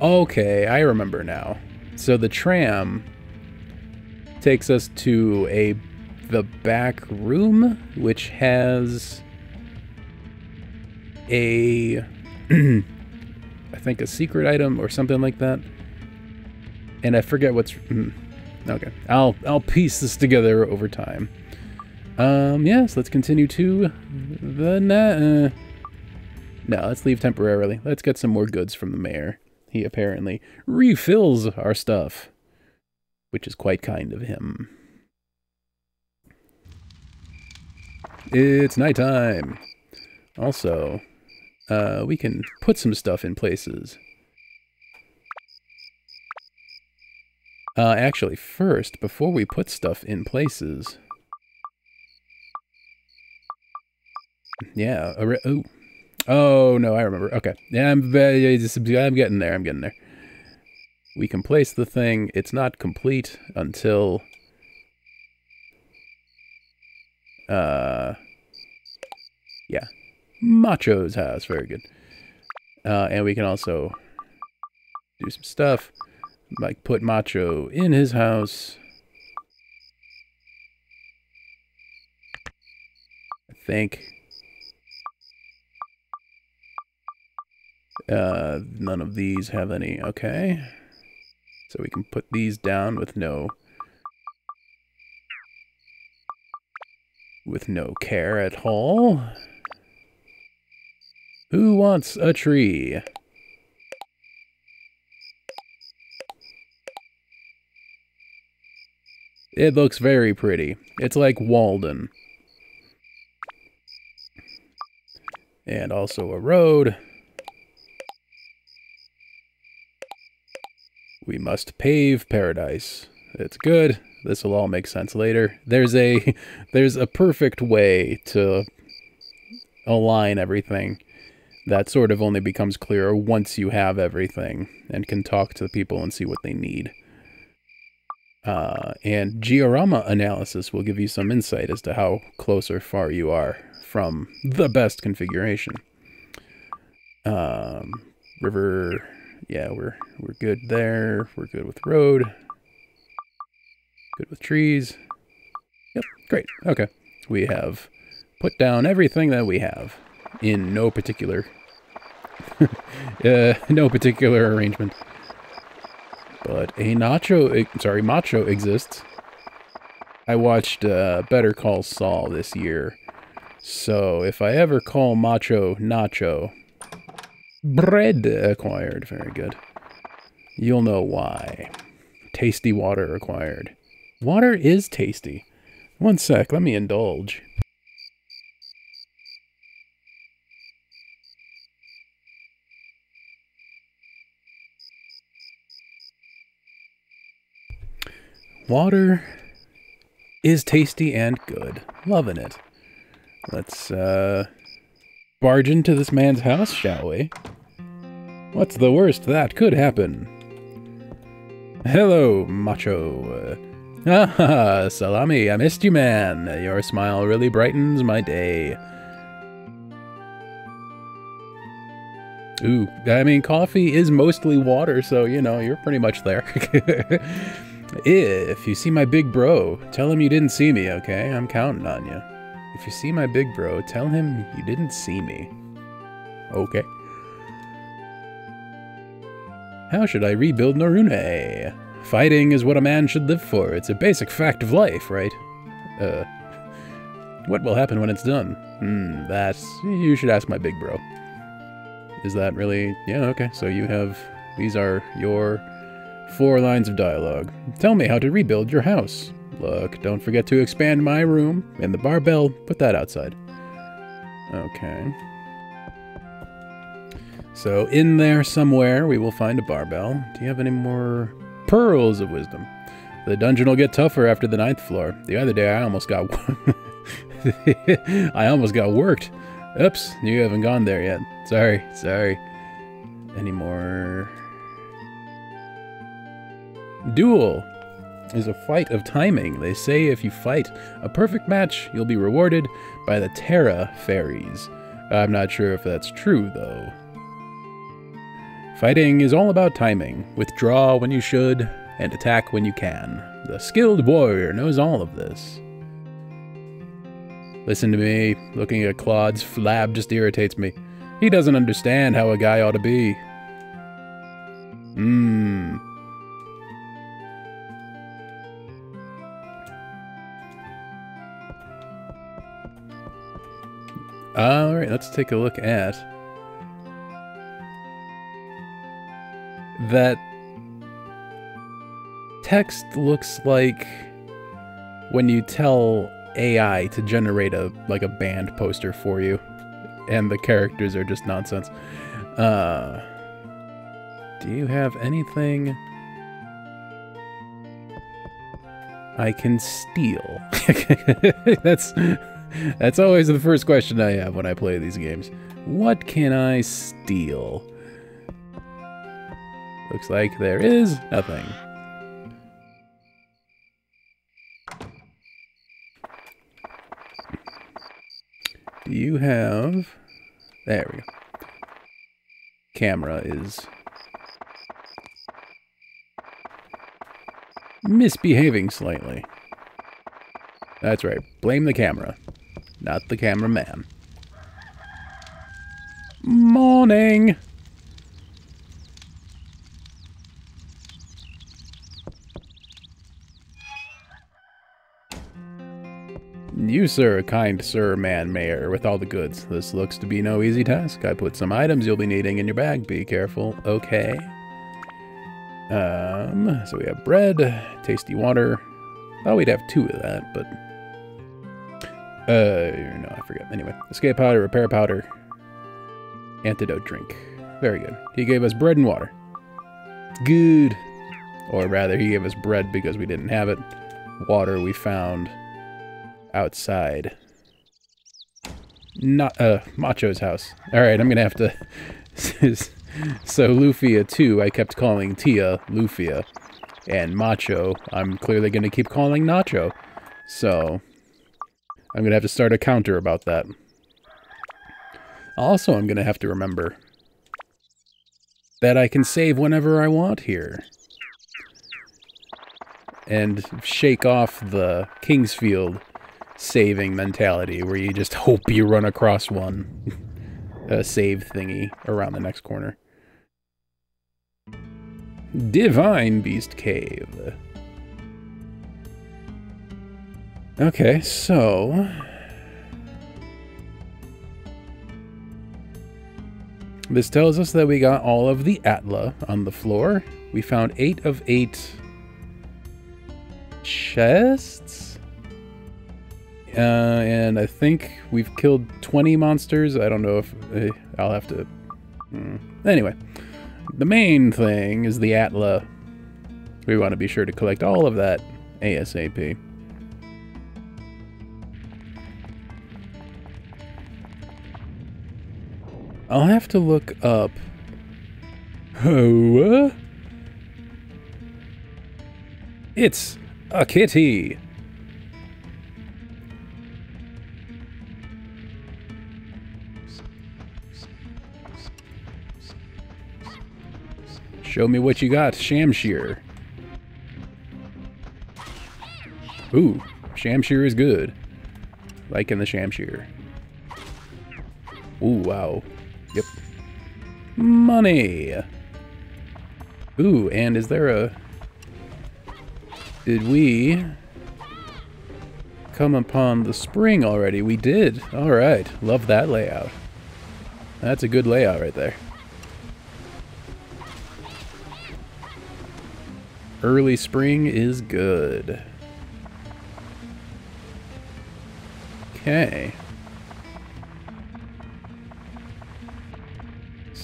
Okay, I remember now. So the tram takes us to a the back room, which has a I think a secret item or something like that. And I forget what's mm, okay. I'll I'll piece this together over time. Um yes, let's continue to the na uh, No, let's leave temporarily. Let's get some more goods from the mayor. He apparently refills our stuff, which is quite kind of him. It's nighttime. Also, uh, we can put some stuff in places. Uh, actually, first, before we put stuff in places... Yeah, oh, Oh, no, I remember. Okay. Yeah, I'm, I'm getting there. I'm getting there. We can place the thing. It's not complete until... Uh... Yeah. Macho's house. Very good. Uh, and we can also do some stuff. Like put Macho in his house. I think. Uh, none of these have any. Okay. So we can put these down with no... With no care at all. Who wants a tree? It looks very pretty. It's like Walden. And also a road. We must pave paradise. It's good. This will all make sense later. There's a there's a perfect way to align everything. That sort of only becomes clearer once you have everything and can talk to the people and see what they need. Uh, and georama analysis will give you some insight as to how close or far you are from the best configuration. Um, river yeah, we're we're good there. We're good with road. Good with trees. Yep, great. Okay. We have put down everything that we have in no particular uh, no particular arrangement. But a nacho, sorry, macho exists. I watched uh, Better Call Saul this year. So if I ever call macho nacho, Bread acquired. Very good. You'll know why. Tasty water acquired. Water is tasty. One sec, let me indulge. Water is tasty and good. Loving it. Let's, uh, barge into this man's house, shall we? What's the worst that could happen? Hello, macho. Ah, salami, I missed you, man. Your smile really brightens my day. Ooh, I mean, coffee is mostly water, so, you know, you're pretty much there. if you see my big bro, tell him you didn't see me, okay? I'm counting on you. If you see my big bro, tell him you didn't see me. Okay. How should I rebuild Norune? Fighting is what a man should live for. It's a basic fact of life, right? Uh, what will happen when it's done? Hmm, that's... You should ask my big bro. Is that really... Yeah, okay. So you have... These are your four lines of dialogue. Tell me how to rebuild your house. Look, don't forget to expand my room. And the barbell, put that outside. Okay. So in there somewhere, we will find a barbell. Do you have any more pearls of wisdom? The dungeon will get tougher after the ninth floor. The other day, I almost got... I almost got worked. Oops, you haven't gone there yet. Sorry, sorry. Any more... Duel is a fight of timing. They say if you fight a perfect match, you'll be rewarded by the Terra fairies. I'm not sure if that's true, though. Fighting is all about timing. Withdraw when you should, and attack when you can. The skilled warrior knows all of this. Listen to me. Looking at Claude's flab just irritates me. He doesn't understand how a guy ought to be. Mmm. Alright, let's take a look at that text looks like when you tell AI to generate a like a band poster for you and the characters are just nonsense. Uh do you have anything I can steal? That's that's always the first question I have when I play these games. What can I steal? Looks like there is nothing. Do you have... There we go. Camera is... Misbehaving slightly. That's right. Blame the camera not the cameraman. Morning! You, sir, kind sir, man mayor, with all the goods. This looks to be no easy task. I put some items you'll be needing in your bag. Be careful. Okay. Um, so we have bread, tasty water. Thought we'd have two of that, but uh, no, I forget. Anyway, escape powder, repair powder, antidote drink. Very good. He gave us bread and water. Good. Or rather, he gave us bread because we didn't have it. Water we found outside. Not, uh, Macho's house. Alright, I'm gonna have to... so, Lufia 2, I kept calling Tia Lufia. And Macho, I'm clearly gonna keep calling Nacho. So, I'm going to have to start a counter about that. Also, I'm going to have to remember that I can save whenever I want here. And shake off the King's Field saving mentality where you just hope you run across one a save thingy around the next corner. Divine Beast Cave. Okay, so... This tells us that we got all of the Atla on the floor. We found eight of eight chests. Uh, and I think we've killed 20 monsters. I don't know if... Uh, I'll have to... Hmm. Anyway, the main thing is the Atla. We want to be sure to collect all of that ASAP. I'll have to look up. Oh, it's a kitty. Show me what you got, Shamshir. Ooh, Shamshir is good. Liking the Shamshir. Ooh, wow. Yep. Money! Ooh, and is there a... Did we come upon the spring already? We did. Alright. Love that layout. That's a good layout right there. Early spring is good. Okay.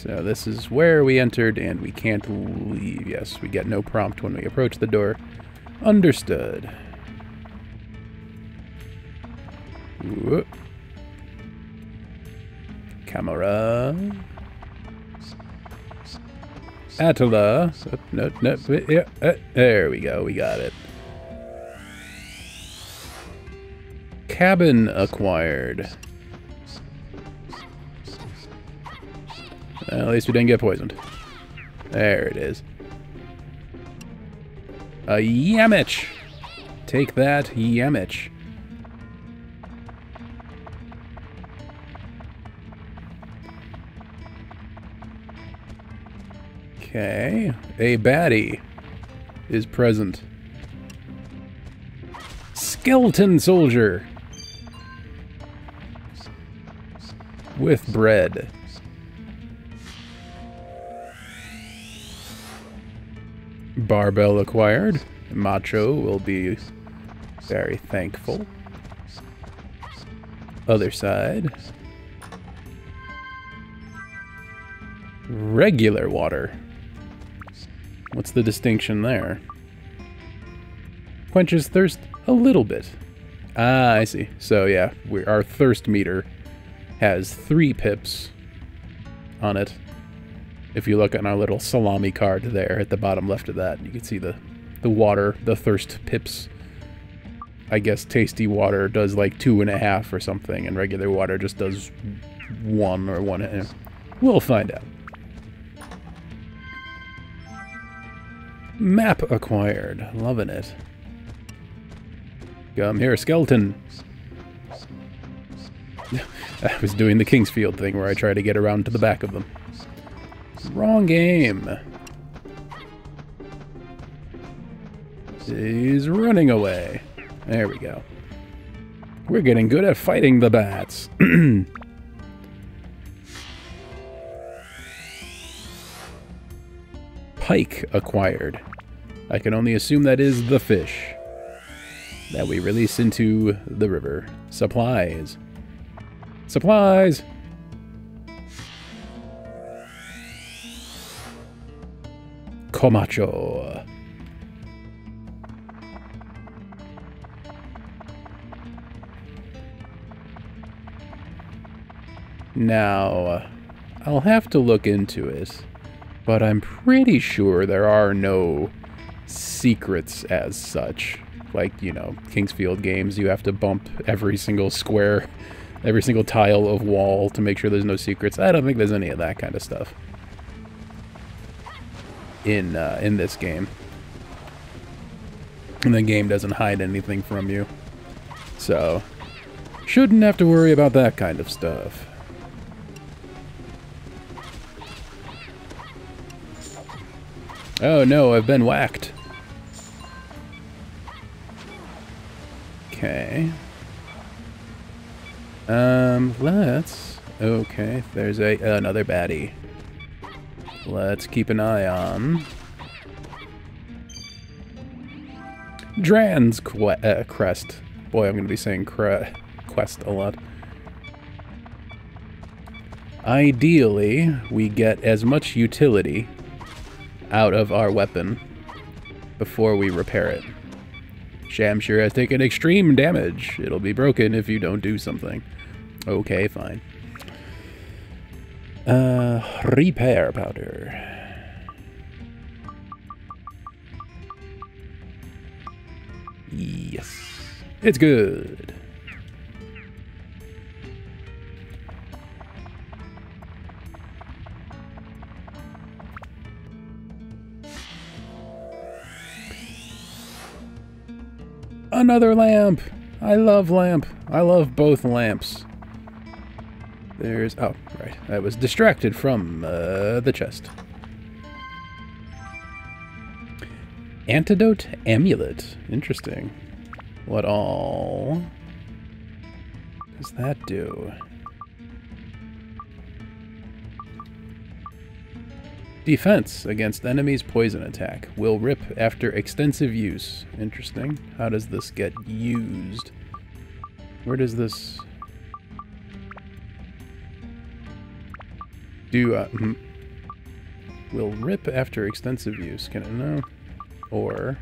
So this is where we entered and we can't leave. Yes, we get no prompt when we approach the door. Understood. Whoop. Camera. Atla. No, no, yeah, uh, there we go. We got it. Cabin acquired. At least we didn't get poisoned. There it is. A Yamich! Take that, Yamich. Okay, a baddie is present. Skeleton soldier! With bread. Barbell acquired. Macho will be very thankful. Other side. Regular water. What's the distinction there? Quenches thirst a little bit. Ah, I see. So yeah, we, our thirst meter has three pips on it. If you look at our little salami card there at the bottom left of that, you can see the, the water, the thirst pips. I guess tasty water does like two and a half or something, and regular water just does one or one. We'll find out. Map acquired. Loving it. Come here, skeleton. I was doing the King's Field thing where I try to get around to the back of them. Wrong game. He's running away. There we go. We're getting good at fighting the bats. Pike acquired. I can only assume that is the fish that we release into the river. Supplies. Supplies! Comacho. Now, I'll have to look into it, but I'm pretty sure there are no secrets as such. Like, you know, King's Field games, you have to bump every single square, every single tile of wall to make sure there's no secrets. I don't think there's any of that kind of stuff in uh, in this game. And the game doesn't hide anything from you. So, shouldn't have to worry about that kind of stuff. Oh no, I've been whacked. Okay. Um, let's... Okay, there's a another baddie. Let's keep an eye on... Dran's uh, crest. Boy, I'm going to be saying cre quest a lot. Ideally, we get as much utility out of our weapon before we repair it. Shamshir has taken extreme damage. It'll be broken if you don't do something. Okay, fine. Uh, repair powder. Yes. It's good. Another lamp! I love lamp. I love both lamps. There's... Oh, right. I was distracted from uh, the chest. Antidote Amulet. Interesting. What all does that do? Defense against enemy's poison attack. Will rip after extensive use. Interesting. How does this get used? Where does this... Do, uh, mm, will rip after extensive use. Can it, no. Or,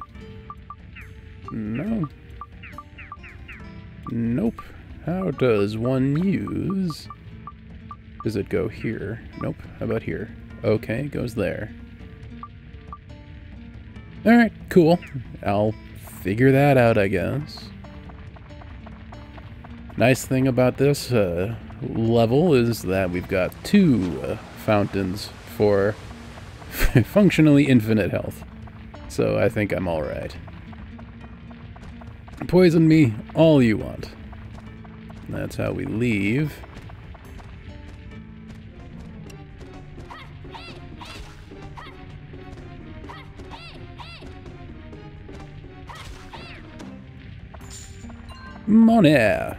no. Nope. How does one use... Does it go here? Nope. How about here? Okay, goes there. Alright, cool. I'll figure that out, I guess. Nice thing about this uh, level is that we've got two uh, fountains for functionally infinite health. So I think I'm alright. Poison me all you want. That's how we leave. Money!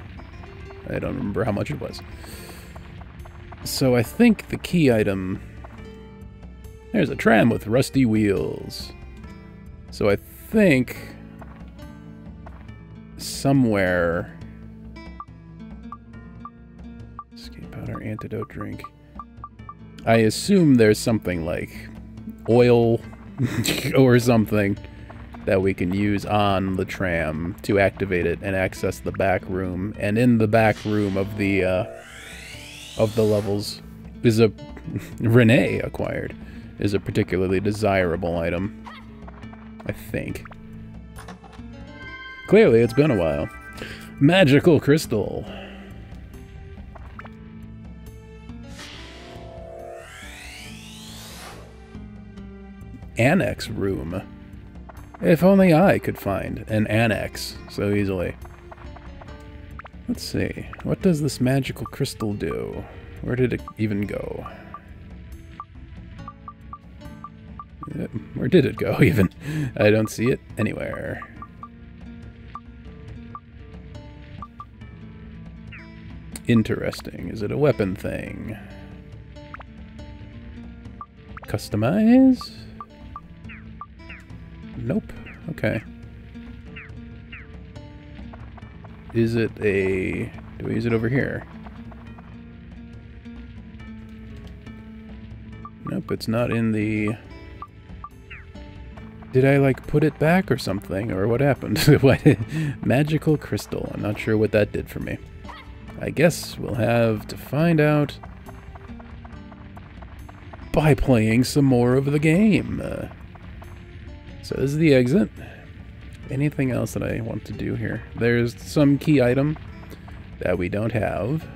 I don't remember how much it was. So I think the key item... There's a tram with rusty wheels. So I think... Somewhere... Escape powder, antidote drink. I assume there's something like oil or something that we can use on the tram to activate it and access the back room. And in the back room of the uh, of the levels is a Renee acquired is a particularly desirable item. I think. Clearly, it's been a while. Magical crystal. Annex room. If only I could find an annex so easily. Let's see. What does this magical crystal do? Where did it even go? Where did it go, even? I don't see it anywhere. Interesting. Is it a weapon thing? Customize? Nope. Okay. Is it a... Do we use it over here? Nope, it's not in the... Did I, like, put it back or something? Or what happened? what? Magical crystal. I'm not sure what that did for me. I guess we'll have to find out by playing some more of the game. Uh, so this is the exit. Anything else that I want to do here? There's some key item that we don't have.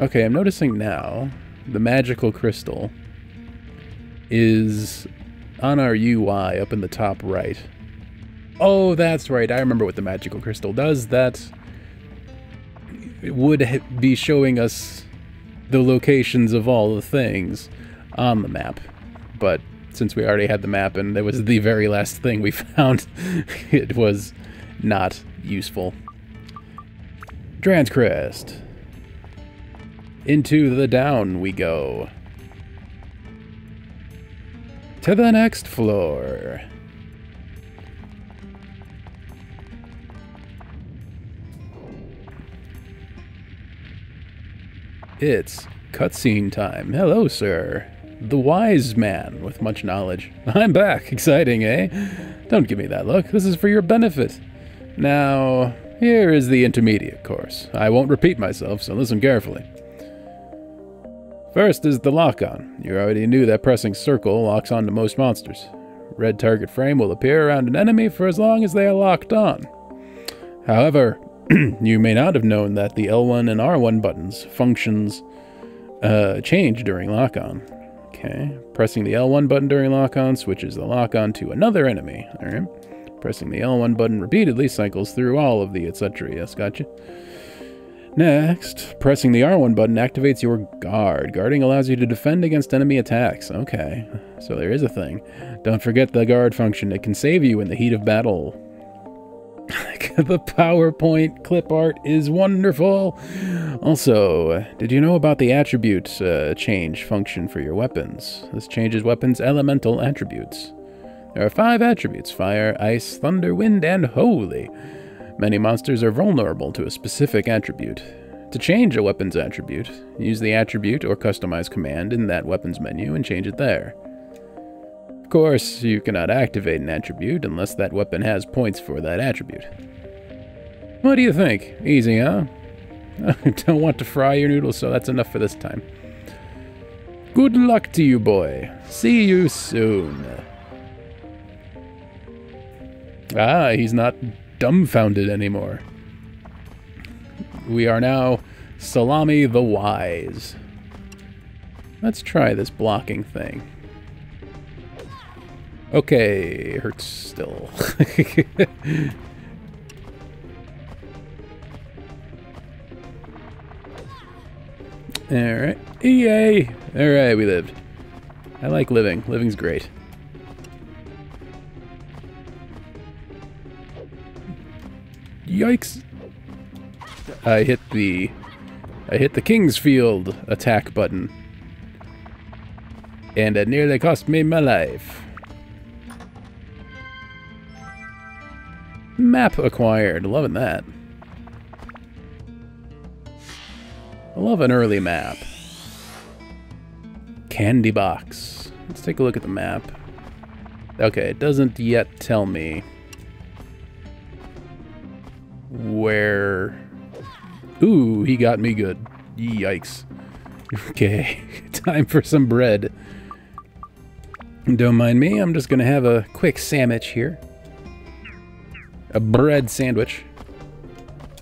Okay, I'm noticing now the magical crystal is on our UI up in the top right. Oh, that's right. I remember what the magical crystal does. That would be showing us the locations of all the things on the map. But since we already had the map and it was the very last thing we found, it was not useful. Dran's Crest. Into the down we go. To the next floor. It's cutscene time. Hello, sir the wise man with much knowledge. I'm back. Exciting, eh? Don't give me that look. This is for your benefit. Now, here is the intermediate course. I won't repeat myself, so listen carefully. First is the lock-on. You already knew that pressing circle locks on to most monsters. Red target frame will appear around an enemy for as long as they are locked on. However, you may not have known that the L1 and R1 buttons functions uh, change during lock-on. Okay. Pressing the L1 button during lock-on switches the lock-on to another enemy. Alright. Pressing the L1 button repeatedly cycles through all of the etc. Yes, gotcha. Next, pressing the R1 button activates your guard. Guarding allows you to defend against enemy attacks. Okay, so there is a thing. Don't forget the guard function. It can save you in the heat of battle. the PowerPoint clip art is wonderful. Also, did you know about the attribute uh, change function for your weapons? This changes weapons' elemental attributes. There are five attributes fire, ice, thunder, wind, and holy. Many monsters are vulnerable to a specific attribute. To change a weapon's attribute, use the attribute or customize command in that weapon's menu and change it there. Of course, you cannot activate an attribute unless that weapon has points for that attribute. What do you think? Easy, huh? Don't want to fry your noodles, so that's enough for this time. Good luck to you, boy. See you soon. Ah, he's not dumbfounded anymore. We are now Salami the Wise. Let's try this blocking thing. Okay, hurts still. Alright. Yay! Alright, we lived. I like living. Living's great. Yikes! I hit the... I hit the King's Field attack button. And it nearly cost me my life. Map acquired. Loving that. I love an early map. Candy box. Let's take a look at the map. Okay, it doesn't yet tell me where... Ooh, he got me good. Yikes. Okay, time for some bread. Don't mind me, I'm just gonna have a quick sandwich here. A bread sandwich.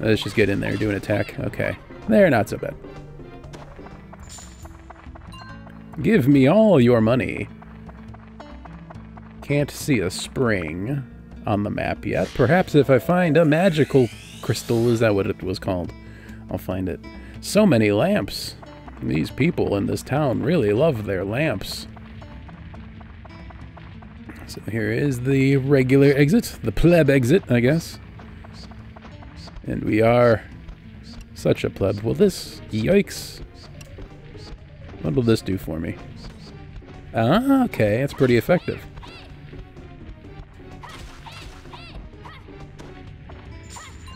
Uh, let's just get in there, do an attack. Okay. They're not so bad. Give me all your money. Can't see a spring on the map yet. Perhaps if I find a magical crystal, is that what it was called? I'll find it. So many lamps. These people in this town really love their lamps. So here is the regular exit, the pleb exit, I guess. And we are such a pleb. Will this... Yikes. What will this do for me? Ah, okay, that's pretty effective.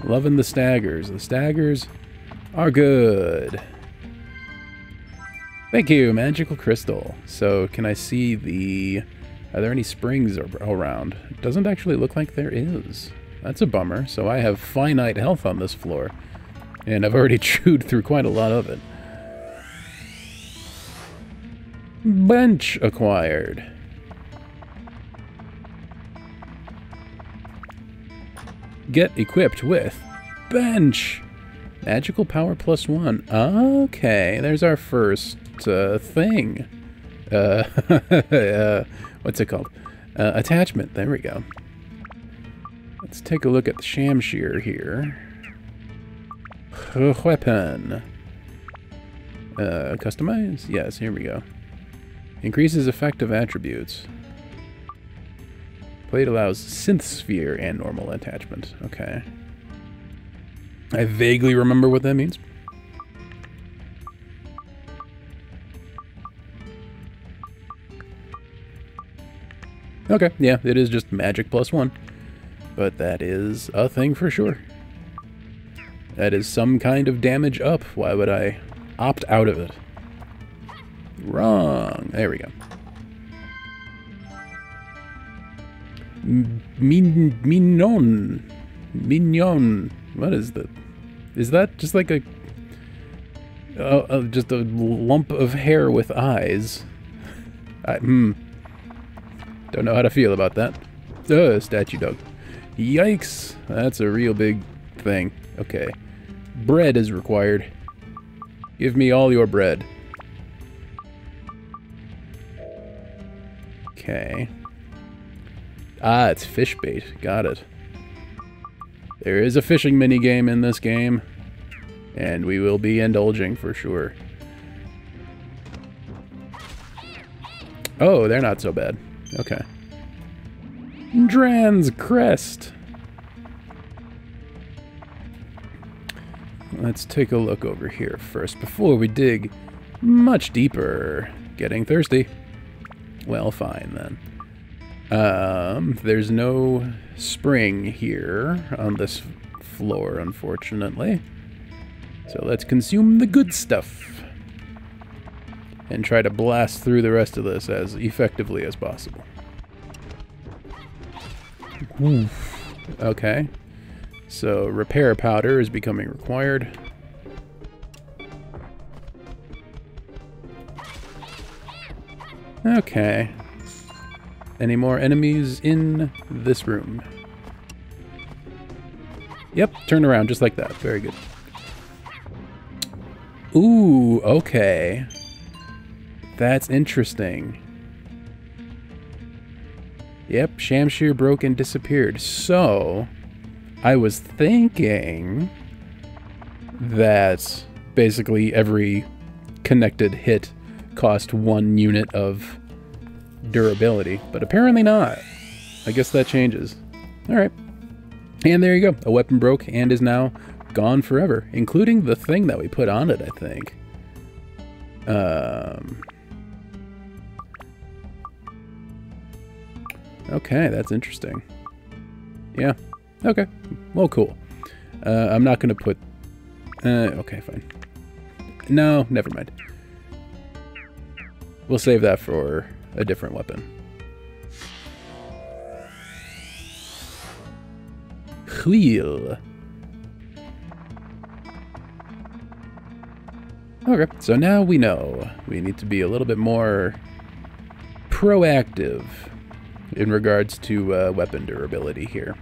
Loving the staggers. The staggers are good. Thank you, magical crystal. So, can I see the... Are there any springs around? Doesn't actually look like there is. That's a bummer. So I have finite health on this floor. And I've already chewed through quite a lot of it. Bench acquired. Get equipped with bench. Magical power plus one. Okay, there's our first uh, thing. Uh, uh, what's it called? Uh, attachment. There we go. Let's take a look at the Shamshir here. Weapon. Uh, customize? Yes, here we go. Increases effective attributes. Plate allows synth sphere and normal attachment. Okay. I vaguely remember what that means. Okay, yeah, it is just magic plus one. But that is a thing for sure. That is some kind of damage up. Why would I opt out of it? Wrong. There we go. Min mignon. Mignon. What is that? Is that just like a, uh, uh, just a lump of hair with eyes? I, hmm. Don't know how to feel about that. Uh, statue dog. Yikes. That's a real big thing. Okay. Bread is required. Give me all your bread. Okay. Ah, it's fish bait. Got it. There is a fishing minigame in this game, and we will be indulging for sure. Oh, they're not so bad. Okay. Dran's Crest. Let's take a look over here first before we dig much deeper. Getting thirsty. Well, fine then. Um, there's no spring here on this floor, unfortunately. So let's consume the good stuff. And try to blast through the rest of this as effectively as possible. Oof. Okay. So repair powder is becoming required. Okay. Any more enemies in this room? Yep, turn around just like that. Very good. Ooh, okay. That's interesting. Yep, Shamshir broke and disappeared. So, I was thinking that basically every connected hit cost one unit of durability, but apparently not. I guess that changes. Alright. And there you go. A weapon broke and is now gone forever, including the thing that we put on it, I think. Um, okay, that's interesting. Yeah. Okay. Well, cool. Uh, I'm not going to put... Uh, okay, fine. No, never mind. We'll save that for a different weapon. Wheel. Okay, so now we know we need to be a little bit more proactive in regards to uh, weapon durability here.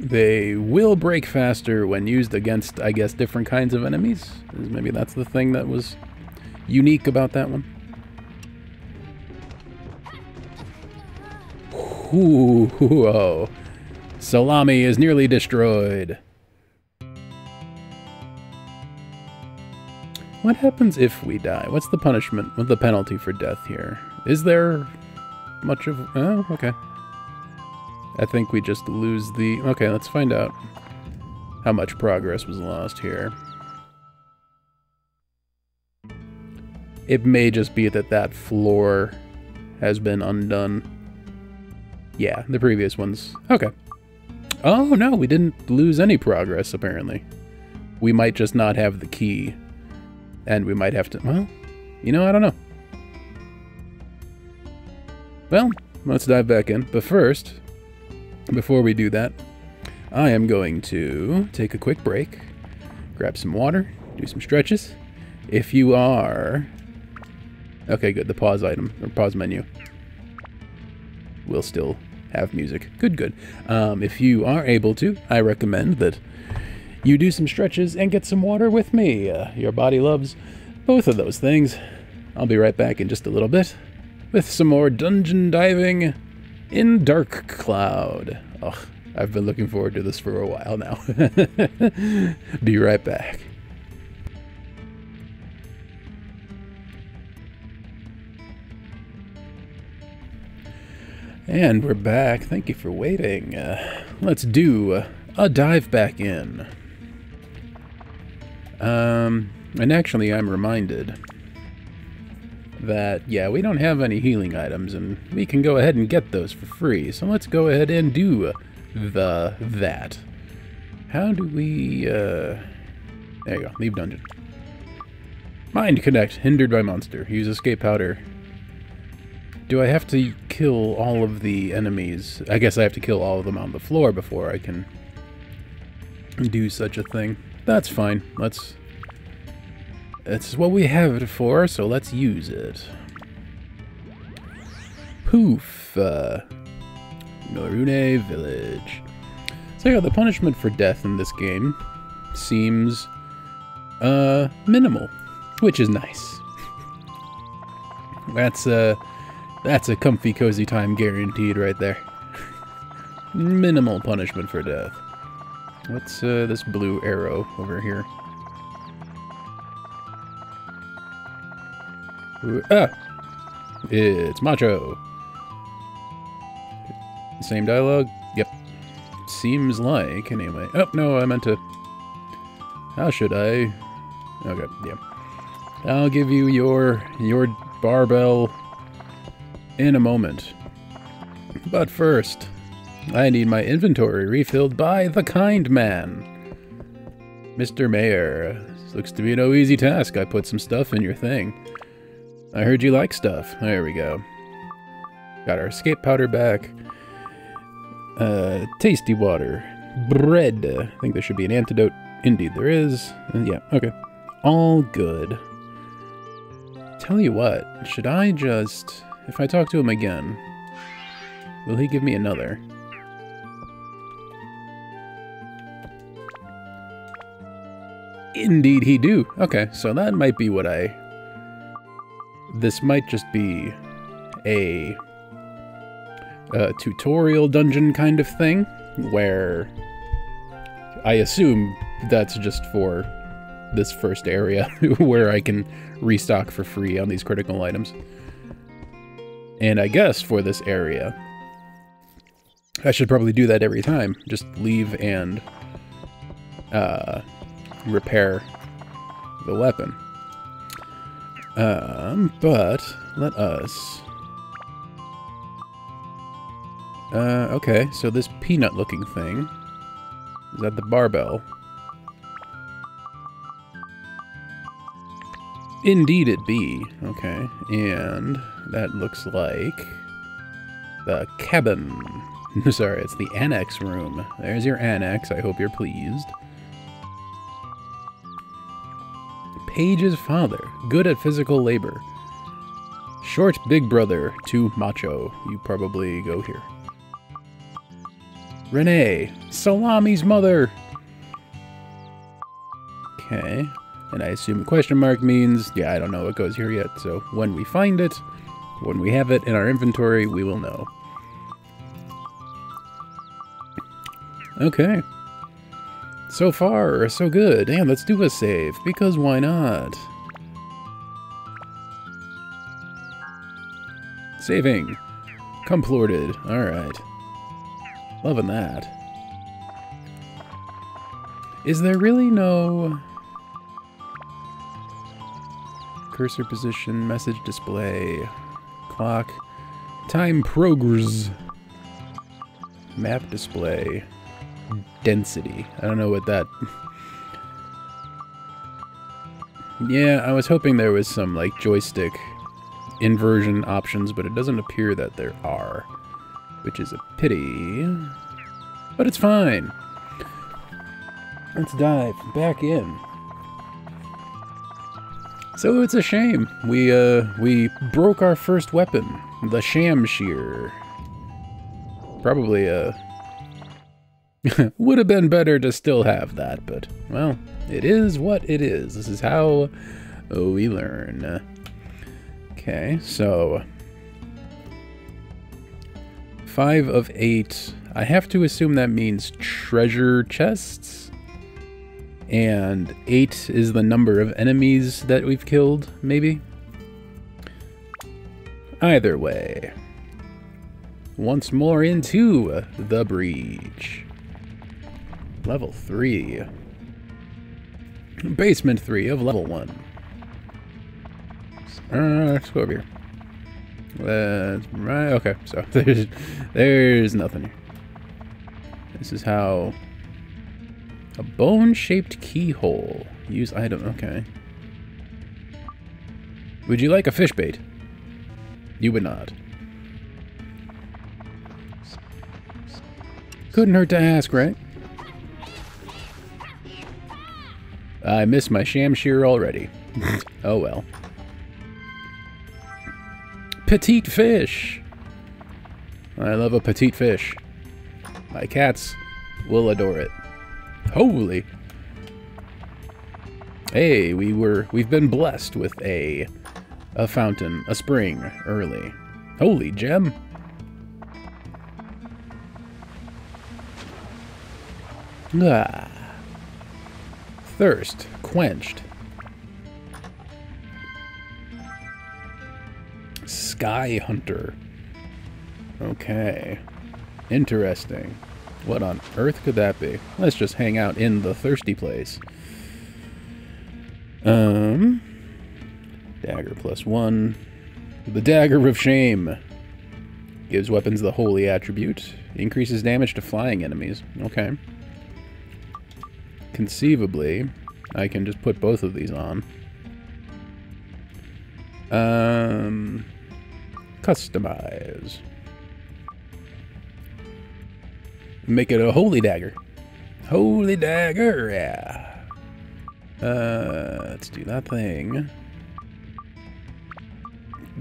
They will break faster when used against, I guess, different kinds of enemies. Maybe that's the thing that was unique about that one. Whoa. Salami is nearly destroyed. What happens if we die? What's the punishment, what the penalty for death here? Is there much of... Oh, okay. I think we just lose the... Okay, let's find out how much progress was lost here. It may just be that that floor has been undone. Yeah, the previous ones. Okay. Oh, no, we didn't lose any progress, apparently. We might just not have the key and we might have to, well, you know, I don't know. Well, let's dive back in. But first, before we do that, I am going to take a quick break, grab some water, do some stretches. If you are... Okay, good. The pause item, or pause menu, will still have music. Good, good. Um, if you are able to, I recommend that you do some stretches and get some water with me. Uh, your body loves both of those things. I'll be right back in just a little bit with some more dungeon diving in Dark Cloud. Ugh, I've been looking forward to this for a while now. be right back. And we're back. Thank you for waiting. Uh, let's do a dive back in. Um, and actually, I'm reminded that, yeah, we don't have any healing items, and we can go ahead and get those for free. So let's go ahead and do the that. How do we, uh... There you go, leave dungeon. Mind Connect, hindered by monster. Use escape powder. Do I have to kill all of the enemies? I guess I have to kill all of them on the floor before I can do such a thing. That's fine. Let's... It's what we have it for, so let's use it. Poof. Uh, Norune Village. So yeah, the punishment for death in this game seems uh, minimal, which is nice. that's a that's a comfy, cozy time guaranteed right there. minimal punishment for death. What's uh, this blue arrow over here? Ah! It's Macho. Same dialogue? Yep. Seems like, anyway. Oh, no, I meant to... How should I... Okay, yeah. I'll give you your, your barbell in a moment. But first, I need my inventory refilled by the kind man. Mr. Mayor, this looks to be no easy task. I put some stuff in your thing. I heard you like stuff. There we go. Got our escape powder back. Uh, tasty water. Bread. I think there should be an antidote. Indeed there is. Uh, yeah, okay. All good. Tell you what, should I just... If I talk to him again, will he give me another? Indeed he do. Okay, so that might be what I... This might just be a, a tutorial dungeon kind of thing, where I assume that's just for this first area where I can restock for free on these critical items. And I guess for this area, I should probably do that every time. Just leave and uh, repair the weapon. Um, but let us... Uh, okay, so this peanut-looking thing, is that the barbell? Indeed it be. Okay, and that looks like the cabin. Sorry, it's the annex room. There's your annex. I hope you're pleased. Paige's father, good at physical labor. Short big brother, too macho. You probably go here. Renee, Salami's mother. Okay, and I assume question mark means, yeah, I don't know what goes here yet, so when we find it, when we have it in our inventory, we will know. Okay. So far, so good. and let's do a save, because why not? Saving. Completed. Alright. Loving that. Is there really no... Cursor position, message display, clock, time progress, map display, density. I don't know what that... yeah, I was hoping there was some, like, joystick inversion options, but it doesn't appear that there are, which is a pity. But it's fine. Let's dive back in. So it's a shame. We, uh, we broke our first weapon, the Shamshir. Probably, uh, would have been better to still have that, but, well, it is what it is. This is how we learn. Okay, so... Five of eight. I have to assume that means treasure chests? And 8 is the number of enemies that we've killed, maybe? Either way. Once more into the breach. Level 3. Basement 3 of level 1. Uh, let's go over here. Let's, right, okay, so there's, there's nothing here. This is how a bone-shaped keyhole. Use item, okay. Would you like a fish bait? You would not. Couldn't hurt to ask, right? I miss my shamshir already. oh well. Petite fish! I love a petite fish. My cats will adore it. Holy. Hey, we were we've been blessed with a a fountain, a spring early. Holy gem. Ah. Thirst quenched. Sky Hunter. Okay. Interesting. What on earth could that be? Let's just hang out in the thirsty place. Um, dagger plus one. The Dagger of Shame. Gives weapons the holy attribute. Increases damage to flying enemies. Okay. Conceivably, I can just put both of these on. Um, customize. Make it a holy dagger. Holy dagger, yeah. Uh, let's do that thing.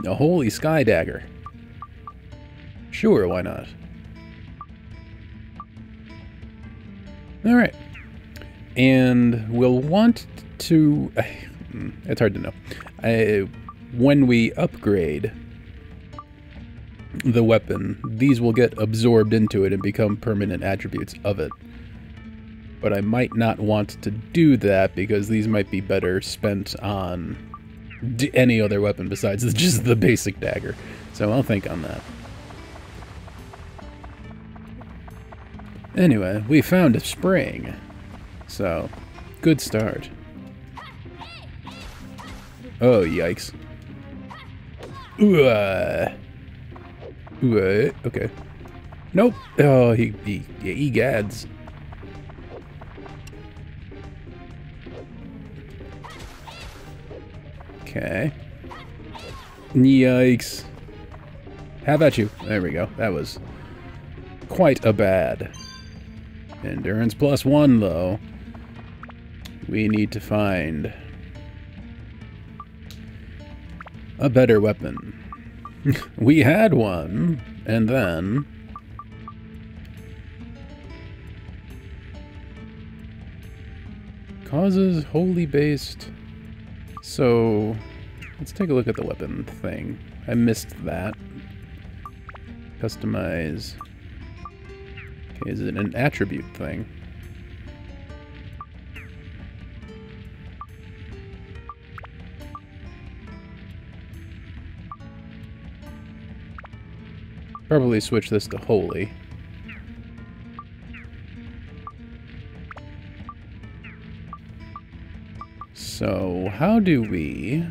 A holy sky dagger. Sure, why not? Alright. And we'll want to... It's hard to know. I, when we upgrade the weapon, these will get absorbed into it and become permanent attributes of it. But I might not want to do that because these might be better spent on any other weapon besides just the basic dagger. So I'll think on that. Anyway, we found a spring. So, good start. Oh, yikes. Ooh, uh, ooh, okay. Nope. Oh, he, he, he gads. Okay. Yikes. How about you? There we go. That was quite a bad. Endurance plus one, though. We need to find a better weapon. we had one, and then... Causes holy based... So, let's take a look at the weapon thing. I missed that. Customize. Okay, is it an attribute thing? Probably switch this to holy. So, how do we...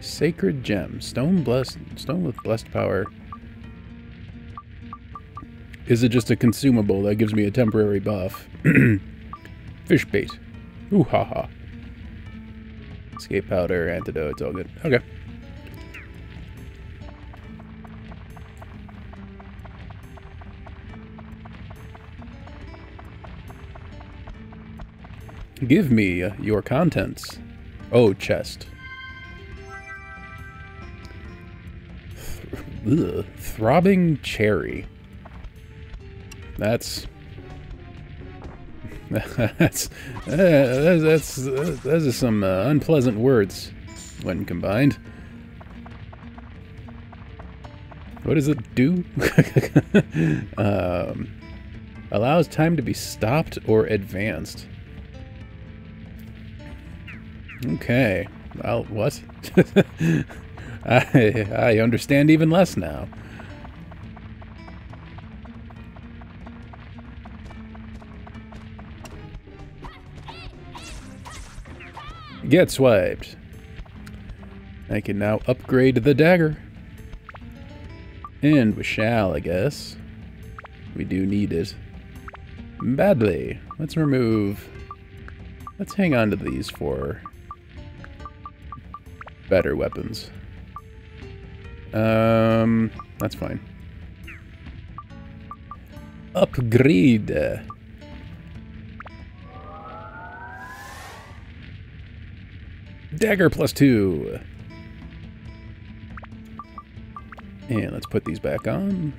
Sacred Gem. Stone blessed stone with blessed power. Is it just a consumable that gives me a temporary buff? Fish bait. Ooh ha ha. Escape powder, antidote, it's all good. Okay. Give me your contents. Oh, chest. Ugh. Throbbing cherry. That's... that's, uh, that's, that's, those are some uh, unpleasant words when combined. What does it do? um, allows time to be stopped or advanced. Okay. Well, what? I, I understand even less now. Get swiped. I can now upgrade the dagger. And we shall, I guess. We do need it. Badly. Let's remove... Let's hang on to these for better weapons. Um, that's fine. Upgrade. Dagger plus two. And let's put these back on.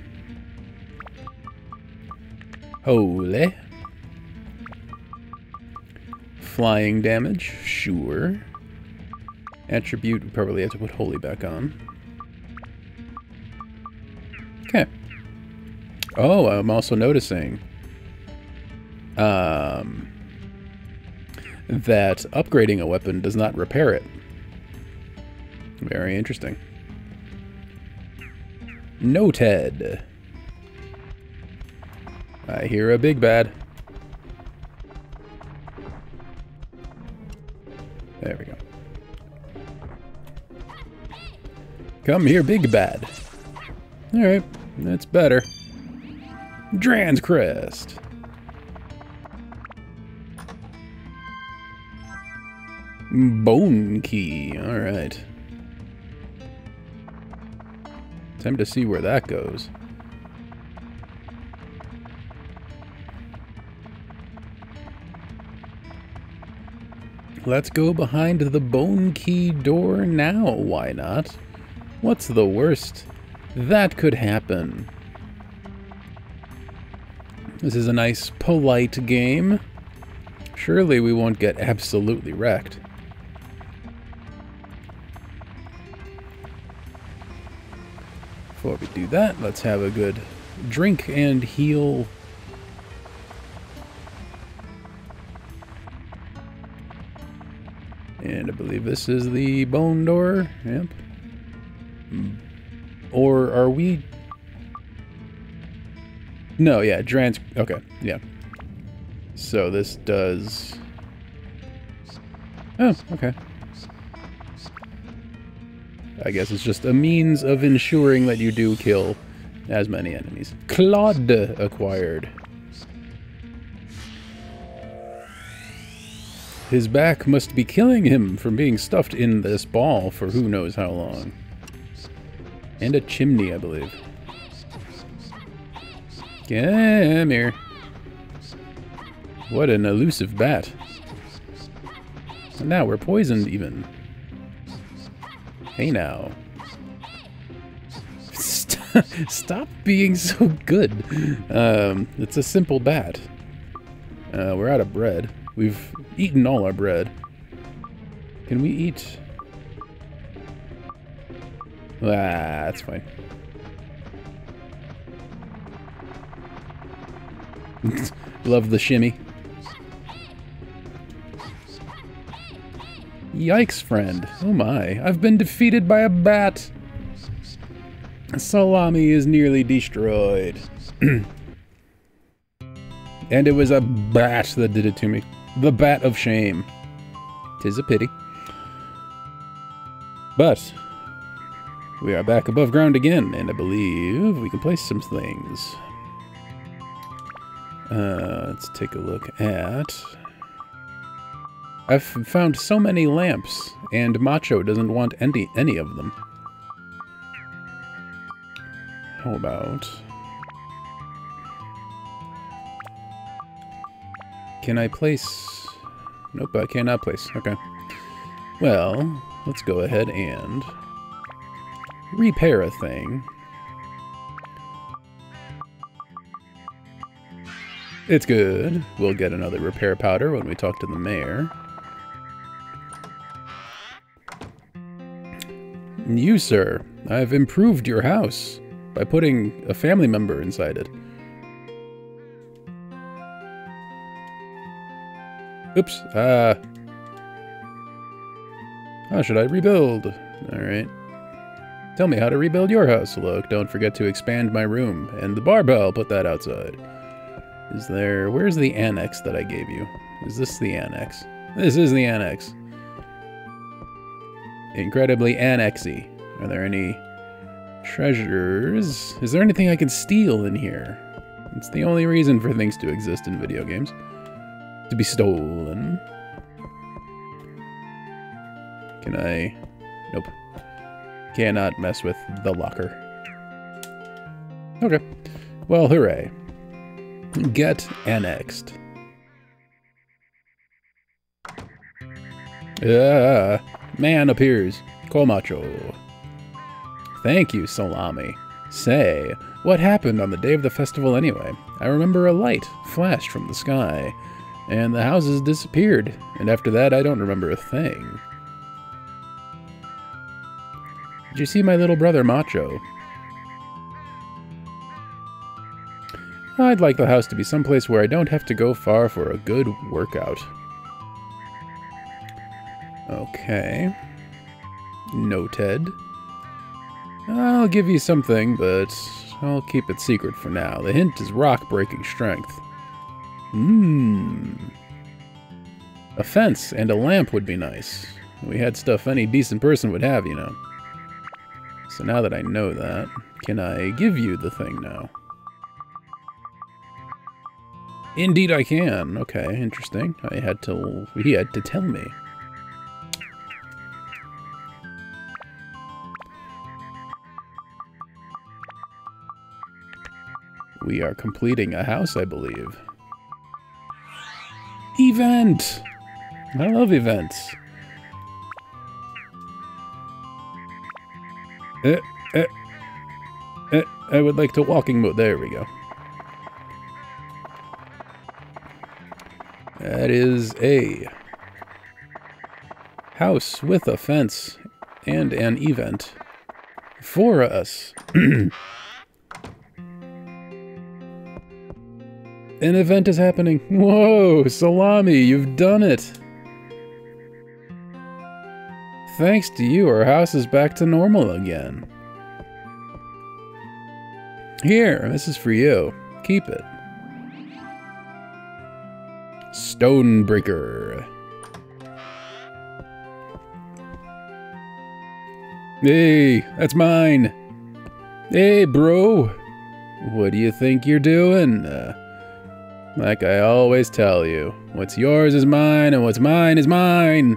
Holy. Flying damage, sure. Attribute, we probably have to put holy back on. Okay. Oh, I'm also noticing um, that upgrading a weapon does not repair it. Very interesting. Noted. I hear a big bad. There we go. Come here, big bad. Alright, that's better. Dran's Crest. Bone Key, alright. Time to see where that goes. Let's go behind the bone key door now. Why not? What's the worst? That could happen. This is a nice, polite game. Surely we won't get absolutely wrecked. Before we do that, let's have a good drink and heal. And I believe this is the bone door. Yep. Mm. Or are we... No, yeah, Dran's... Okay, yeah. So this does... Oh, okay. I guess it's just a means of ensuring that you do kill as many enemies. Claude acquired. His back must be killing him from being stuffed in this ball for who knows how long. And a chimney, I believe. Come here. What an elusive bat. And now we're poisoned even. Hey now. Stop being so good. Um, it's a simple bat. Uh, we're out of bread. We've eaten all our bread. Can we eat... Ah, that's fine. Love the shimmy. Yikes, friend. Oh my, I've been defeated by a bat. Salami is nearly destroyed. and it was a bat that did it to me. The bat of shame. Tis a pity. But, we are back above ground again, and I believe we can place some things. Uh, let's take a look at... I've found so many lamps, and Macho doesn't want any, any of them. How about... Can I place... Nope, I cannot place. Okay. Well, let's go ahead and repair a thing. It's good. We'll get another repair powder when we talk to the mayor. You, sir, I've improved your house by putting a family member inside it. Oops. Uh. How should I rebuild? Alright. Tell me how to rebuild your house, Look. Don't forget to expand my room. And the barbell, put that outside. Is there... Where's the annex that I gave you? Is this the annex? This is the annex. Incredibly annexy. Are there any treasures? Is there anything I can steal in here? It's the only reason for things to exist in video games. To be stolen. Can I... Nope. Cannot mess with the locker. Okay. Well, hooray. Get annexed. Ah, man appears. Komacho. Thank you, Salami. Say, what happened on the day of the festival anyway? I remember a light flashed from the sky, and the houses disappeared, and after that I don't remember a thing. Did you see my little brother Macho? I'd like the house to be someplace where I don't have to go far for a good workout. Okay. Noted. I'll give you something, but I'll keep it secret for now. The hint is rock-breaking strength. Hmm. A fence and a lamp would be nice. We had stuff any decent person would have, you know. So now that I know that, can I give you the thing now? Indeed I can. Okay, interesting. I had to... He had to tell me. We are completing a house, I believe. Event! I love events. Eh, eh, eh, I would like to walking mode. There we go. That is a house with a fence and an event for us. an event is happening. Whoa, Salami, you've done it. Thanks to you, our house is back to normal again. Here, this is for you. Keep it. Stonebreaker. Hey, that's mine. Hey, bro. What do you think you're doing? Uh, like I always tell you, what's yours is mine, and what's mine is mine.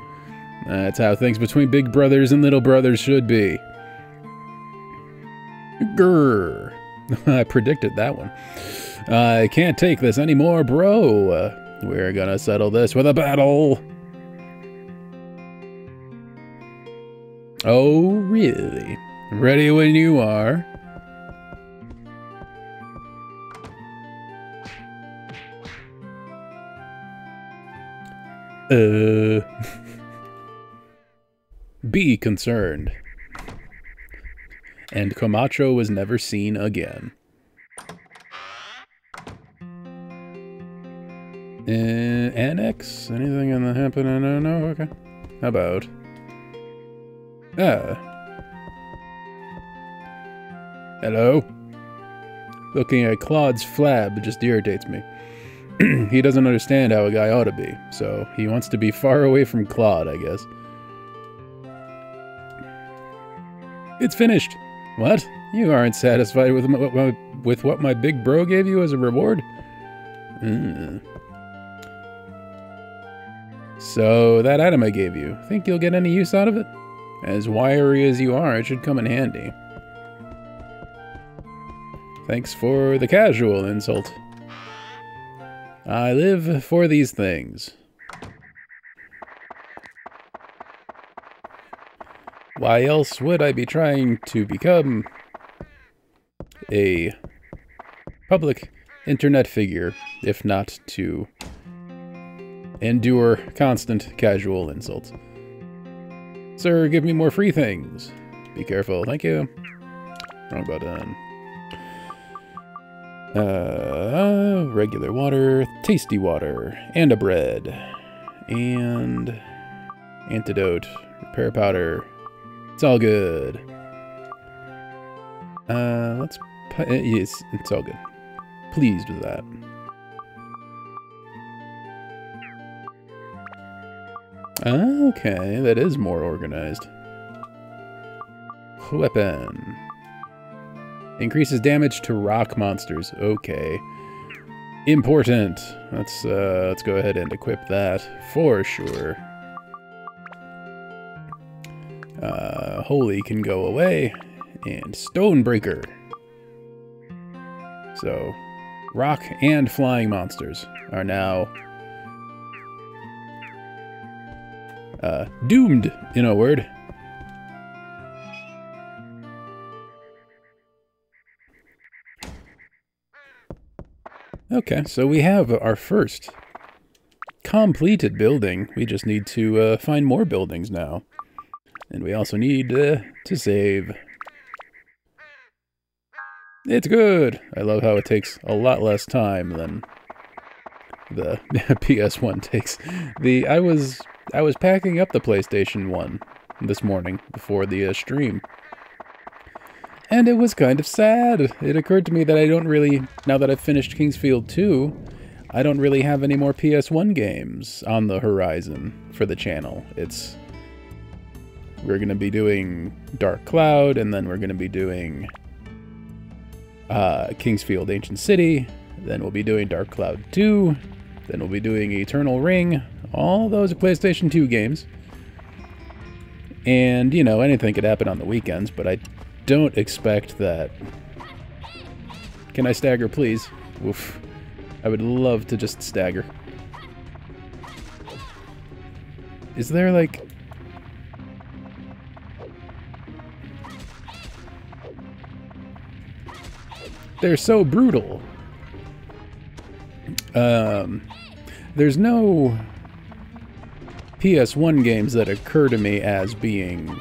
That's how things between big brothers and little brothers should be. Grrr. I predicted that one. I can't take this anymore, bro. We're gonna settle this with a battle. Oh, really? Ready when you are. Uh. Be concerned. And Camacho was never seen again. Uh, annex? Anything in the happen? No, no, okay. How about? Ah. Hello? Looking at Claude's flab just irritates me. he doesn't understand how a guy ought to be, so he wants to be far away from Claude, I guess. It's finished. What? You aren't satisfied with my, with what my big bro gave you as a reward? Mm. So, that item I gave you, think you'll get any use out of it? As wiry as you are, it should come in handy. Thanks for the casual insult. I live for these things. Why else would I be trying to become a public internet figure, if not to endure constant casual insults. Sir, give me more free things. Be careful. Thank you. Wrong button. Uh, regular water, tasty water, and a bread. And antidote, repair powder. It's all good. Uh, let's... Yes, it's all good. Pleased with that. Okay, that is more organized. Weapon. Increases damage to rock monsters. Okay. Important. Let's uh, let's go ahead and equip that for sure. Uh, Holy can go away, and Stonebreaker. So, rock and flying monsters are now uh, doomed, in a word. Okay, so we have our first completed building. We just need to uh, find more buildings now. And we also need uh, to save. It's good! I love how it takes a lot less time than the PS1 takes. The I was I was packing up the PlayStation 1 this morning before the uh, stream. And it was kind of sad. It occurred to me that I don't really, now that I've finished King's Field 2, I don't really have any more PS1 games on the horizon for the channel. It's, we're going to be doing Dark Cloud, and then we're going to be doing uh, King's Field Ancient City, then we'll be doing Dark Cloud 2, then we'll be doing Eternal Ring, all those PlayStation 2 games. And, you know, anything could happen on the weekends, but I don't expect that. Can I stagger, please? Oof. I would love to just stagger. Is there like... They're so brutal. Um, there's no PS1 games that occur to me as being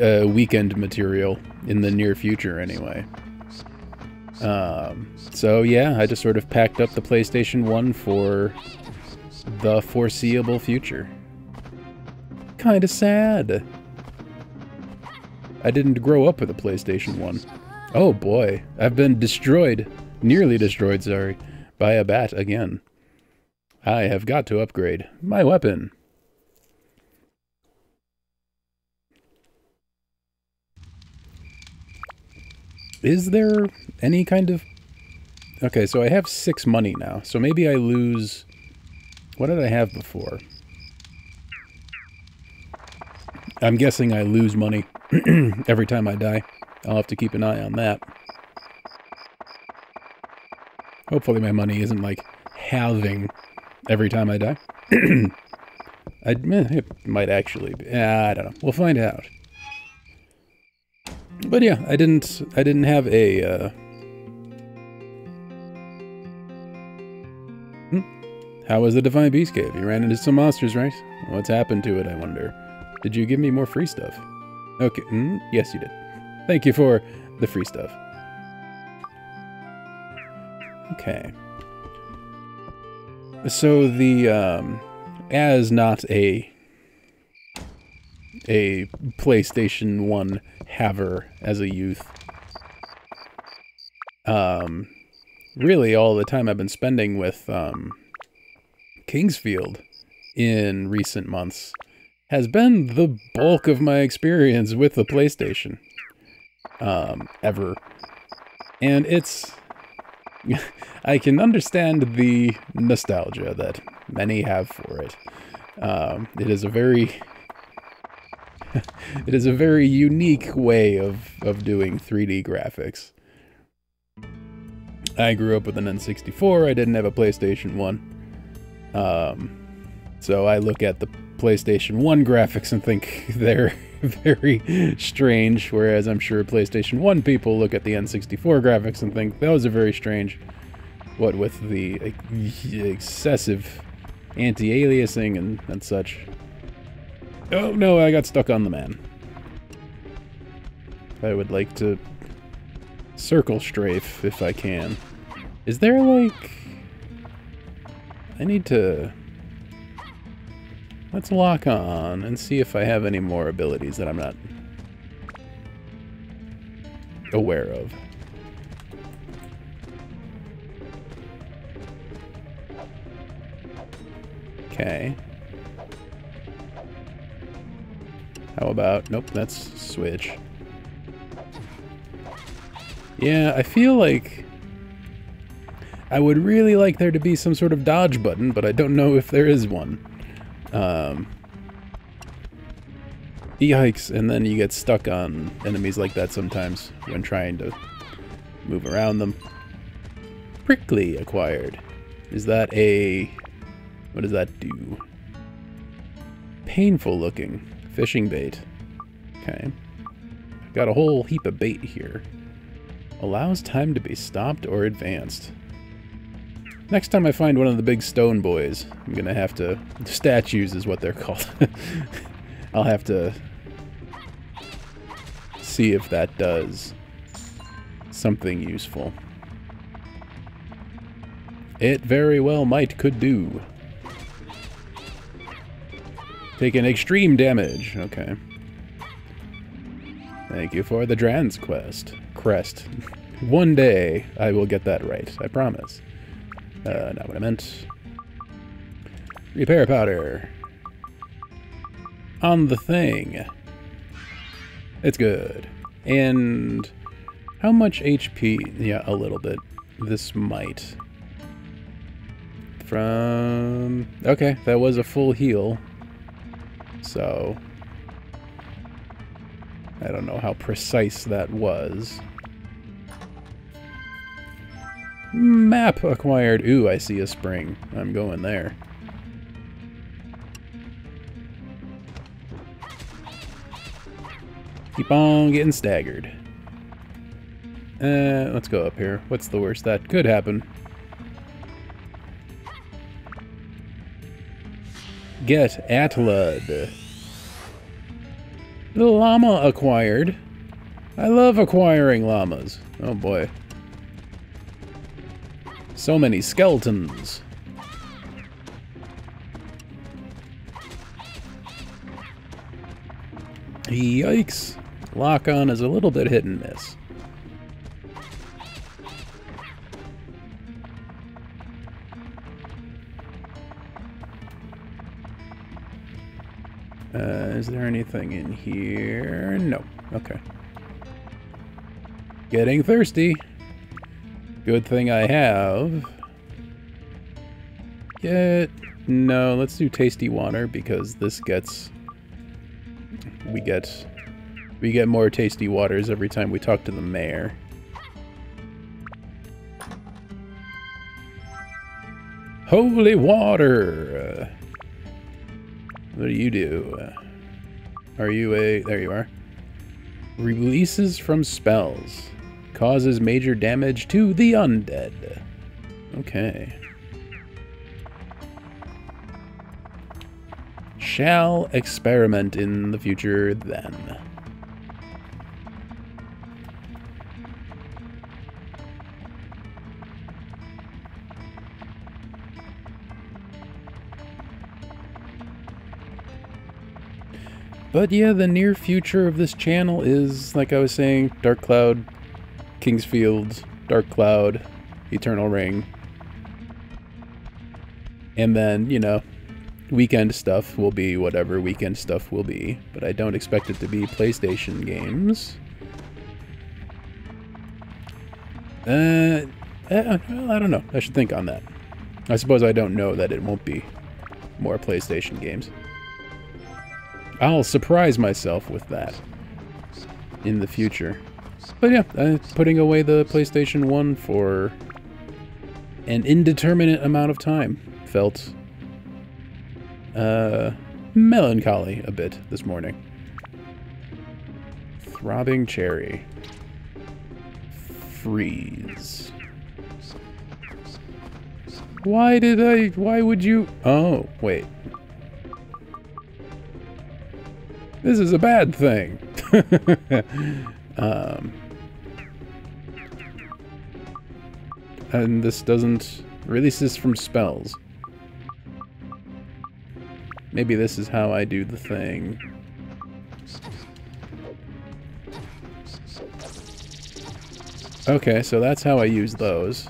uh, weekend material in the near future, anyway. Um, so yeah, I just sort of packed up the PlayStation 1 for the foreseeable future. Kinda sad. I didn't grow up with a PlayStation 1. Oh boy, I've been destroyed, nearly destroyed, sorry, by a bat again. I have got to upgrade my weapon. Is there any kind of... Okay, so I have six money now, so maybe I lose... What did I have before? I'm guessing I lose money every time I die. I'll have to keep an eye on that. Hopefully my money isn't, like, halving every time I die. I, eh, it might actually be. I don't know. We'll find out. But yeah, I didn't. I didn't have a. Uh... Hmm? How was the Divine Beast Cave? You ran into some monsters, right? What's happened to it? I wonder. Did you give me more free stuff? Okay. Mm, yes, you did. Thank you for the free stuff. Okay. So the um, as not a a PlayStation 1 haver as a youth. Um, really all the time I've been spending with um, King's Field in recent months has been the bulk of my experience with the PlayStation um, ever. And it's... I can understand the nostalgia that many have for it. Um, it is a very it is a very unique way of, of doing 3D graphics. I grew up with an N64, I didn't have a PlayStation 1. Um, so I look at the PlayStation 1 graphics and think they're very strange, whereas I'm sure PlayStation 1 people look at the N64 graphics and think those are very strange. What with the excessive anti-aliasing and, and such. Oh no, I got stuck on the man. I would like to circle strafe if I can. Is there like... I need to... Let's lock on and see if I have any more abilities that I'm not aware of. Okay. How about... Nope, that's switch. Yeah, I feel like... I would really like there to be some sort of dodge button, but I don't know if there is one. Um, e-hikes, and then you get stuck on enemies like that sometimes when trying to move around them. Prickly acquired. Is that a... What does that do? Painful looking. Fishing bait. Okay. Got a whole heap of bait here. Allows time to be stopped or advanced. Next time I find one of the big stone boys, I'm gonna have to... Statues is what they're called. I'll have to see if that does something useful. It very well might could do. Taking extreme damage. Okay. Thank you for the Dran's quest. Crest. One day I will get that right. I promise. Uh, not what I meant. Repair powder. On the thing. It's good. And how much HP? Yeah, a little bit. This might. From... Okay, that was a full heal. So I don't know how precise that was. Map acquired. Ooh, I see a spring. I'm going there. Keep on getting staggered. Uh, let's go up here. What's the worst that could happen? Get Atlud. The llama acquired. I love acquiring llamas. Oh boy. So many skeletons. Yikes. Lock-on is a little bit hit and miss. Uh, is there anything in here? No. Okay. Getting thirsty. Good thing I have. Get... No, let's do tasty water because this gets... We get... We get more tasty waters every time we talk to the mayor. Holy water! What do you do? Are you a... There you are. Releases from spells. Causes major damage to the undead. Okay. Shall experiment in the future then. But yeah, the near future of this channel is, like I was saying, Dark Cloud, King's Field, Dark Cloud, Eternal Ring. And then, you know, weekend stuff will be whatever weekend stuff will be. But I don't expect it to be PlayStation games. Uh, uh, well, I don't know. I should think on that. I suppose I don't know that it won't be more PlayStation games. I'll surprise myself with that in the future. But yeah, uh, putting away the PlayStation 1 for an indeterminate amount of time felt uh, melancholy a bit this morning. Throbbing cherry. Freeze. Why did I... Why would you... Oh, wait. This is a bad thing. um, and this doesn't... Releases from spells. Maybe this is how I do the thing. Okay, so that's how I use those.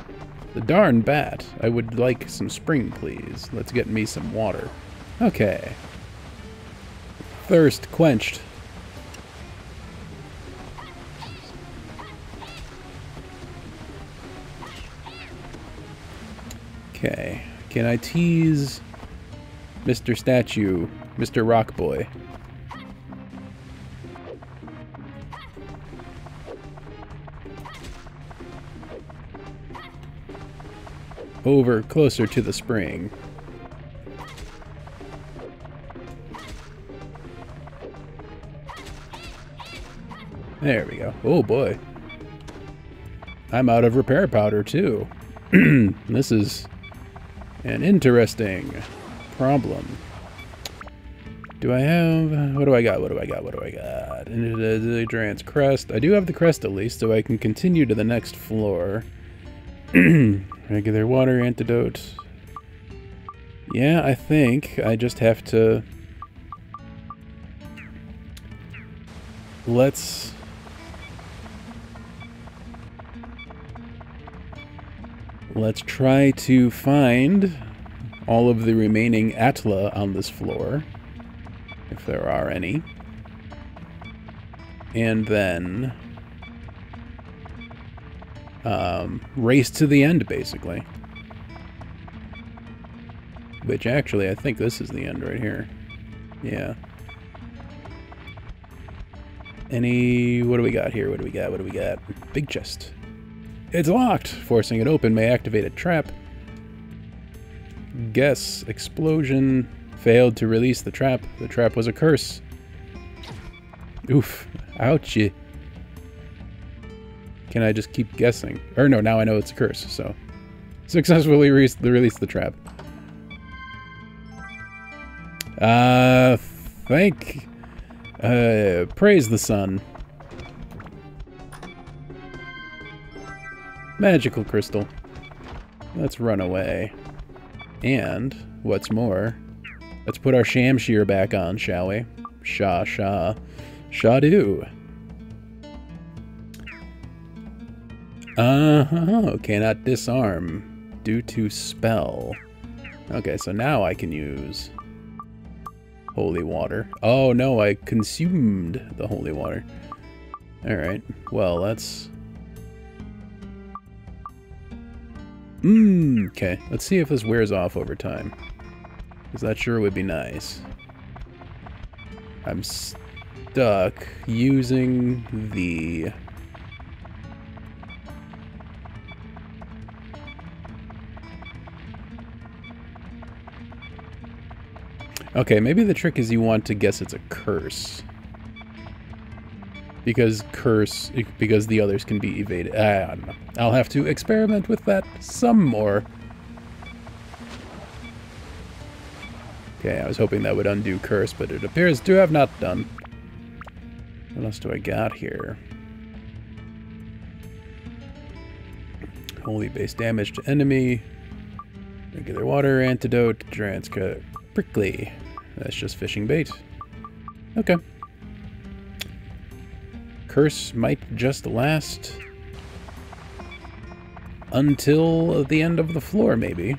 The darn bat. I would like some spring, please. Let's get me some water. Okay. Thirst quenched. Okay. Can I tease Mr. Statue, Mr. Rock Boy? Over closer to the spring. There we go. Oh boy. I'm out of repair powder too. this is an interesting problem. Do I have... What do I got? What do I got? What do I got? Adrian's crest. I do have the crest at least, so I can continue to the next floor. Regular water antidote. Yeah, I think I just have to... Let's Let's try to find all of the remaining Atla on this floor, if there are any. And then um, race to the end, basically. Which actually, I think this is the end right here. Yeah. Any... What do we got here? What do we got? What do we got? Big chest. It's locked! Forcing it open may activate a trap. Guess. Explosion. Failed to release the trap. The trap was a curse. Oof. Ouchie. Can I just keep guessing? Or no, now I know it's a curse, so. Successfully re release the trap. Uh, thank... Uh, praise the sun. Magical crystal. Let's run away. And, what's more, let's put our Shamshir back on, shall we? Sha sha. Sha do. Uh-huh, cannot disarm due to spell. Okay, so now I can use holy water. Oh no, I consumed the holy water. Alright, well, that's Mmm, okay. Let's see if this wears off over time. Because that sure would be nice. I'm stuck using the... Okay, maybe the trick is you want to guess it's a curse because curse because the others can be evaded. Ah, I don't know. I'll have to experiment with that some more. Okay, I was hoping that would undo curse, but it appears to have not done. What else do I got here? Holy base damage to enemy. Regular water antidote. Dran's Crest prickly. That's just fishing bait. Okay curse might just last until the end of the floor, maybe.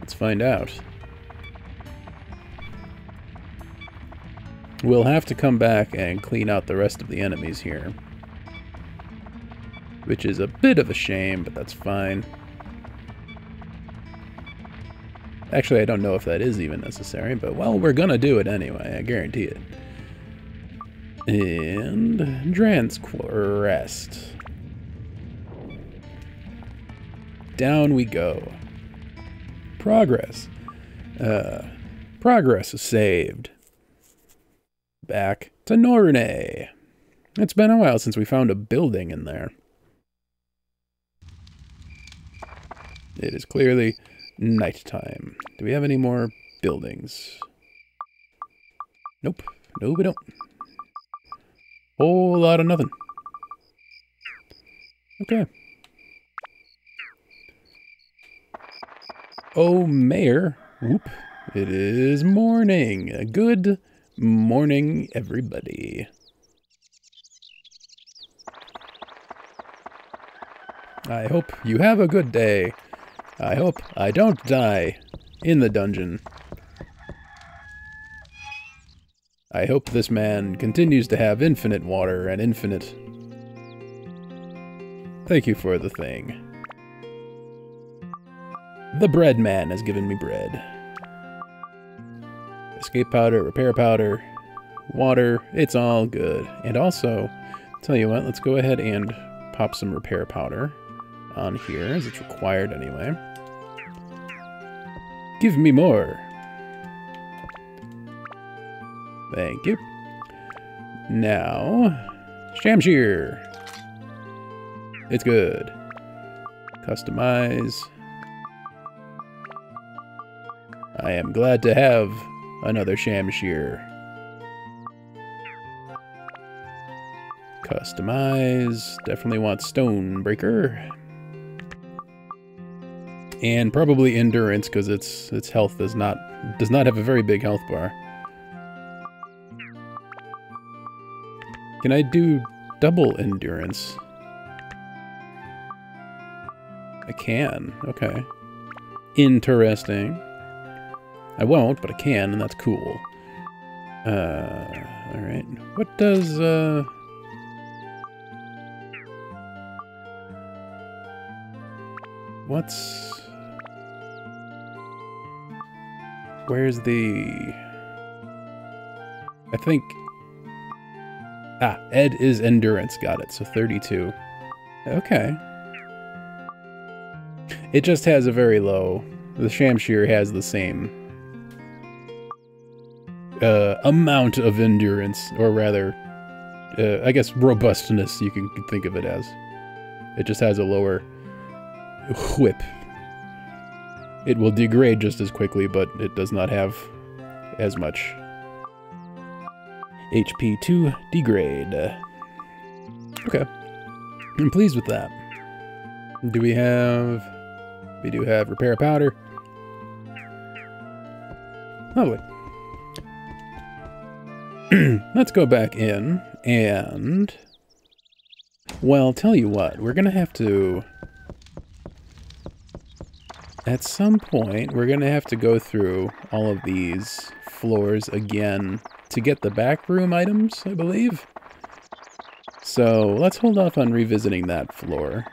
Let's find out. We'll have to come back and clean out the rest of the enemies here. Which is a bit of a shame, but that's fine. Actually, I don't know if that is even necessary, but well, we're gonna do it anyway, I guarantee it. And Dran's Crest. Down we go. Progress. Uh, progress is saved. Back to Norune. It's been a while since we found a building in there. It is clearly nighttime. Do we have any more buildings? Nope. No, we don't. Whole lot of nothing. Okay. Oh, Mayor. Whoop. It is morning. Good morning, everybody. I hope you have a good day. I hope I don't die in the dungeon. I hope this man continues to have infinite water and infinite... Thank you for the thing. The bread man has given me bread. Escape powder, repair powder, water, it's all good. And also, tell you what, let's go ahead and pop some repair powder on here, as it's required anyway. Give me more. Thank you. Now, Shamshir. It's good. Customize. I am glad to have another Shamshir. Customize. Definitely want Stonebreaker. And probably Endurance, because its its health does not does not have a very big health bar. Can I do double endurance? I can. Okay. Interesting. I won't, but I can, and that's cool. Uh, alright. What does, uh... What's... Where's the... I think Ah, Ed is endurance. Got it. So 32. Okay. It just has a very low. The Shamshir has the same uh, amount of endurance, or rather, uh, I guess robustness, you can think of it as. It just has a lower whip. It will degrade just as quickly, but it does not have as much HP to degrade. Okay. I'm pleased with that. Do we have... We do have repair powder. Oh, Lovely. Let's go back in and... Well, tell you what, we're going to have to... At some point, we're going to have to go through all of these floors again to get the back room items, I believe. So let's hold off on revisiting that floor.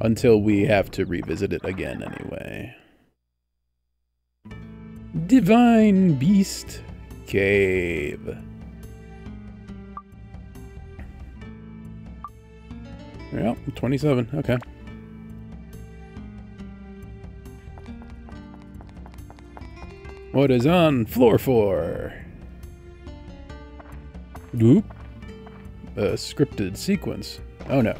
Until we have to revisit it again anyway. Divine Beast Cave. Yep, 27, okay. What is on floor four? Oop. A scripted sequence. Oh no.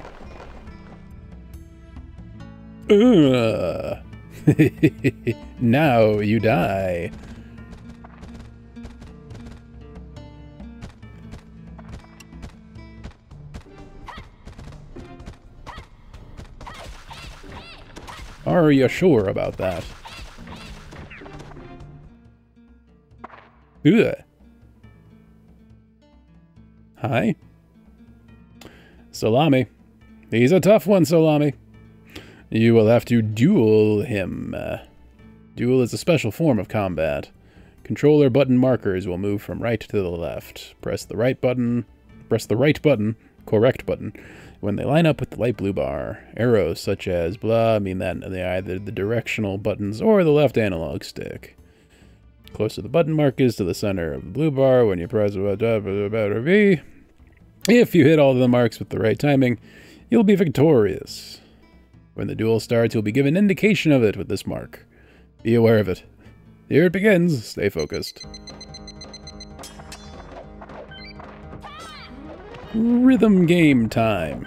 Now you die. Are you sure about that? Ugh. Hi. Salami. He's a tough one, Salami. You will have to duel him. Duel is a special form of combat. Controller button markers will move from right to the left. Press the right button, press the right button, correct button, when they line up with the light blue bar. Arrows such as blah mean that they're either the directional buttons or the left analog stick. Closer the button mark is to the center of the blue bar when you press about V. If you hit all the marks with the right timing, you'll be victorious. When the duel starts, you'll be given indication of it with this mark. Be aware of it. Here it begins. Stay focused. Rhythm game time.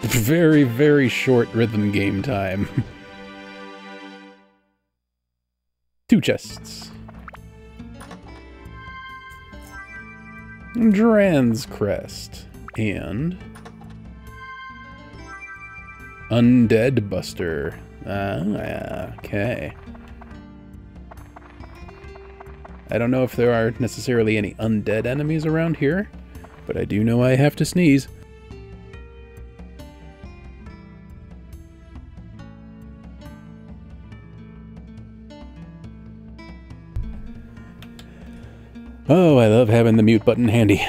Very, very short rhythm game time. Two chests. Dran's Crest. And... Undead Buster. Ah, okay. I don't know if there are necessarily any undead enemies around here, but I do know I have to sneeze. Oh, I love having the mute button handy.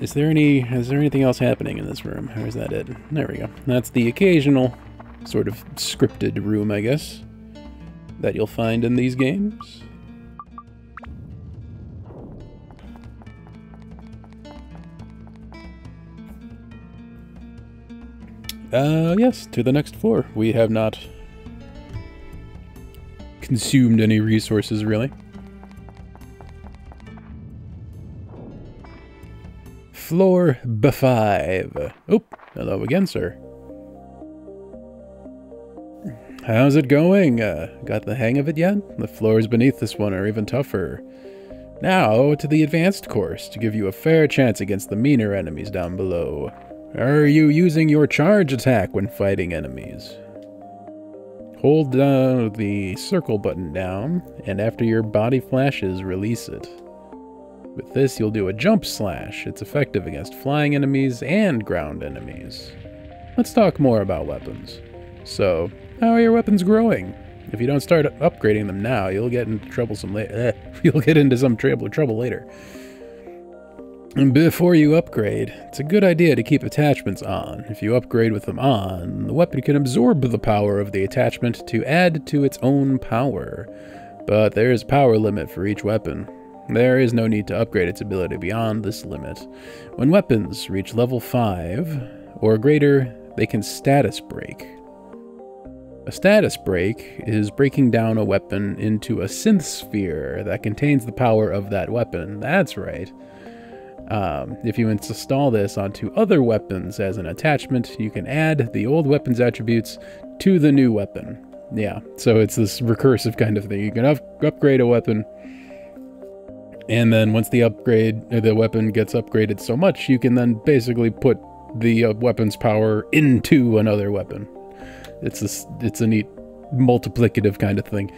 Is there any is there anything else happening in this room? Or is that it? There we go. That's the occasional sort of scripted room, I guess, that you'll find in these games. Uh, yes, to the next floor. We have not consumed any resources, really. Floor B5. Oh, hello again, sir. How's it going? Uh, got the hang of it yet? The floors beneath this one are even tougher. Now, to the advanced course, to give you a fair chance against the meaner enemies down below. Are you using your charge attack when fighting enemies? Hold uh, the circle button down, and after your body flashes, release it. With this, you'll do a jump slash. It's effective against flying enemies and ground enemies. Let's talk more about weapons. So, how are your weapons growing? If you don't start upgrading them now, you'll get into trouble some later. Eh, you'll get into some trouble trouble later. Before you upgrade, it's a good idea to keep attachments on. If you upgrade with them on, the weapon can absorb the power of the attachment to add to its own power. But there is a power limit for each weapon. There is no need to upgrade its ability beyond this limit. When weapons reach level 5 or greater, they can status break. A status break is breaking down a weapon into a synth sphere that contains the power of that weapon. That's right. Um, if you install this onto other weapons as an attachment, you can add the old weapon's attributes to the new weapon. Yeah, so it's this recursive kind of thing. You can up upgrade a weapon, and then once the upgrade, uh, the weapon gets upgraded so much, you can then basically put the uh, weapon's power into another weapon. It's a, it's a neat multiplicative kind of thing.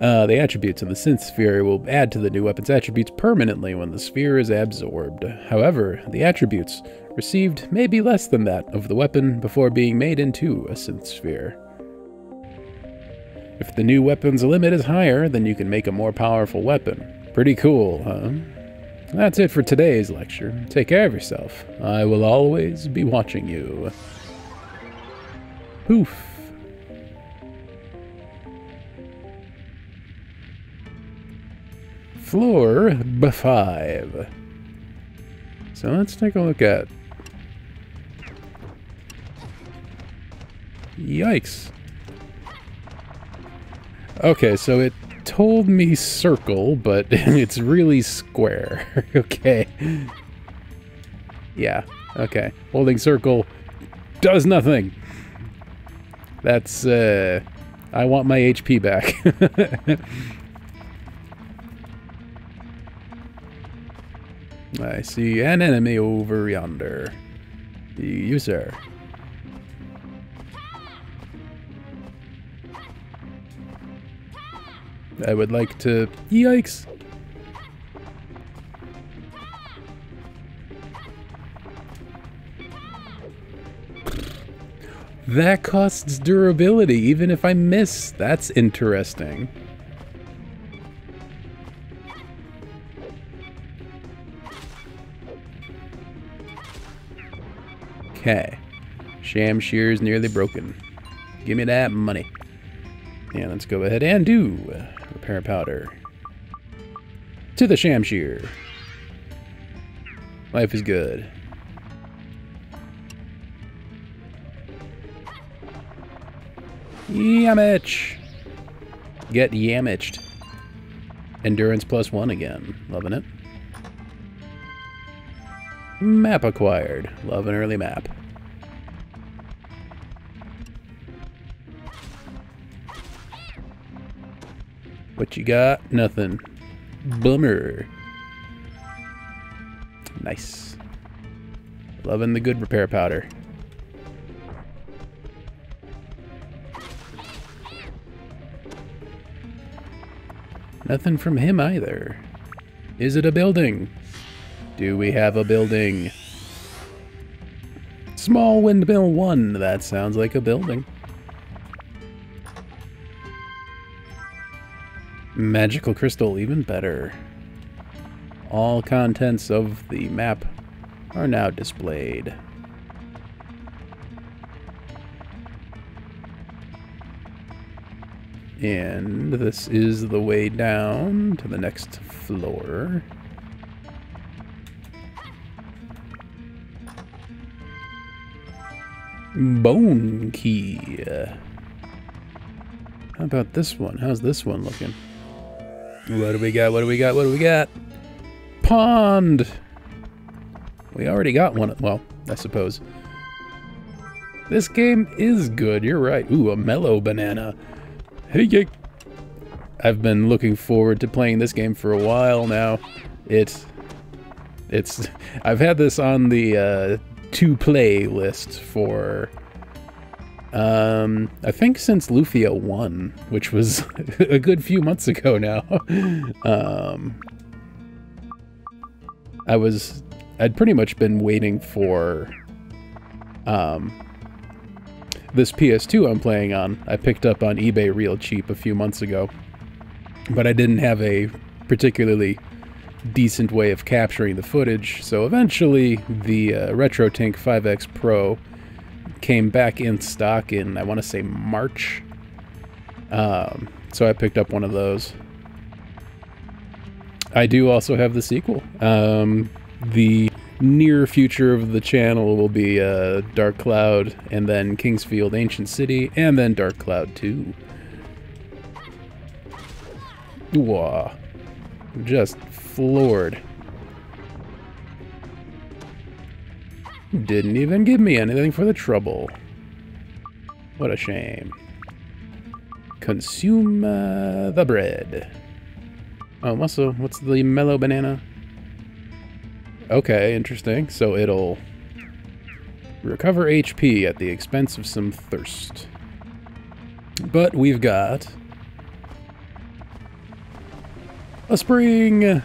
Uh, the attributes in the synth sphere will add to the new weapon's attributes permanently when the sphere is absorbed. However, the attributes received may be less than that of the weapon before being made into a synth sphere. If the new weapon's limit is higher, then you can make a more powerful weapon. Pretty cool, huh? That's it for today's lecture. Take care of yourself. I will always be watching you. Poof. Floor B5. So let's take a look at... Yikes. Okay, so it told me circle, but it's really square. okay. Yeah, okay. Holding circle does nothing. That's, uh... I want my HP back. I see an enemy over yonder. You, sir. I would like to... Yikes! That costs durability, even if I miss. That's interesting. Okay. Shamshir is nearly broken. Give me that money. And let's go ahead and do powder. To the Shamshir. Life is good. Yamich! Get yamiched. Endurance plus one again. Loving it. Map acquired. Love an early map. What you got? Nothing. Bummer. Nice. Loving the good repair powder. Nothing from him either. Is it a building? Do we have a building? Small windmill one. That sounds like a building. Magical crystal, even better. All contents of the map are now displayed. And this is the way down to the next floor. Bone key. How about this one? How's this one looking? What do we got? What do we got? What do we got? Pond! We already got one. Well, I suppose. This game is good. You're right. Ooh, a mellow banana. Hey, yeah. I've been looking forward to playing this game for a while now. It's... It's... I've had this on the uh, to play list for um, I think since Lufia 1, which was a good few months ago now. um, I was, I'd pretty much been waiting for um, this PS2 I'm playing on. I picked up on eBay real cheap a few months ago, but I didn't have a particularly decent way of capturing the footage, so eventually the uh, RetroTink 5X Pro came back in stock in, I want to say March. Um, so I picked up one of those. I do also have the sequel. Um, the near future of the channel will be uh, Dark Cloud, and then King's Field Ancient City, and then Dark Cloud 2. Wah. Just floored. Didn't even give me anything for the trouble. What a shame. Consume uh, the bread. Oh, also, what's the mellow banana? Okay, interesting. So it'll recover HP at the expense of some thirst. But we've got a spring.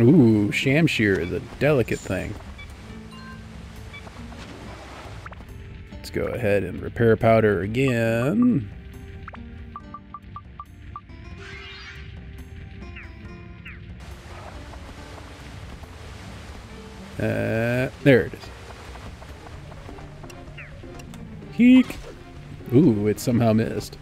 Ooh, Shamshir is a delicate thing. Let's go ahead and repair powder again. Uh, there it is. Heek. Ooh, it somehow missed.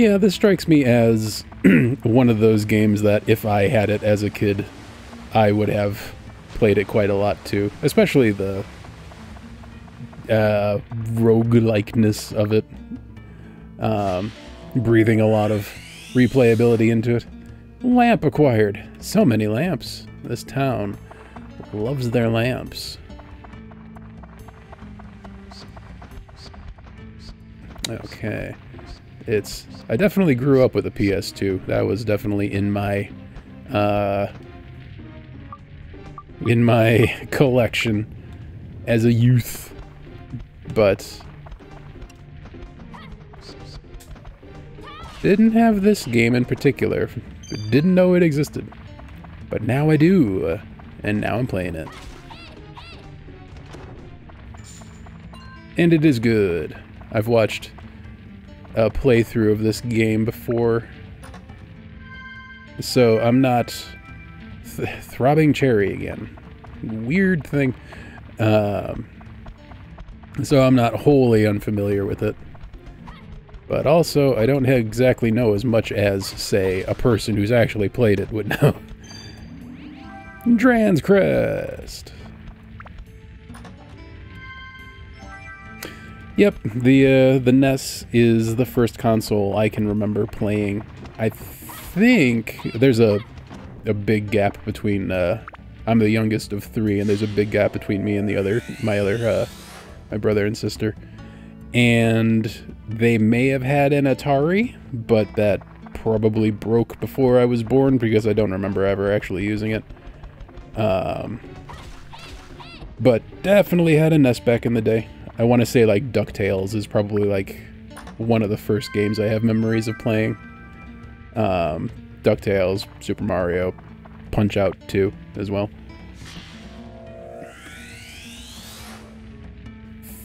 Yeah, this strikes me as one of those games that if I had it as a kid, I would have played it quite a lot too. Especially the uh, rogue-likeness of it. Um, breathing a lot of replayability into it. Lamp acquired. So many lamps. This town loves their lamps. Okay. It's I definitely grew up with a PS2. That was definitely in my uh in my collection as a youth. But didn't have this game in particular. Didn't know it existed. But now I do. And now I'm playing it. And it is good. I've watched playthrough of this game before. So I'm not th throbbing cherry again. Weird thing. Um, so I'm not wholly unfamiliar with it. But also, I don't exactly know as much as, say, a person who's actually played it would know. Dran's Yep, the uh, the NES is the first console I can remember playing. I think there's a a big gap between. Uh, I'm the youngest of three, and there's a big gap between me and the other my other uh, my brother and sister. And they may have had an Atari, but that probably broke before I was born because I don't remember ever actually using it. Um, but definitely had a NES back in the day. I want to say like DuckTales is probably like one of the first games I have memories of playing. Um, DuckTales, Super Mario, Punch Out 2 as well.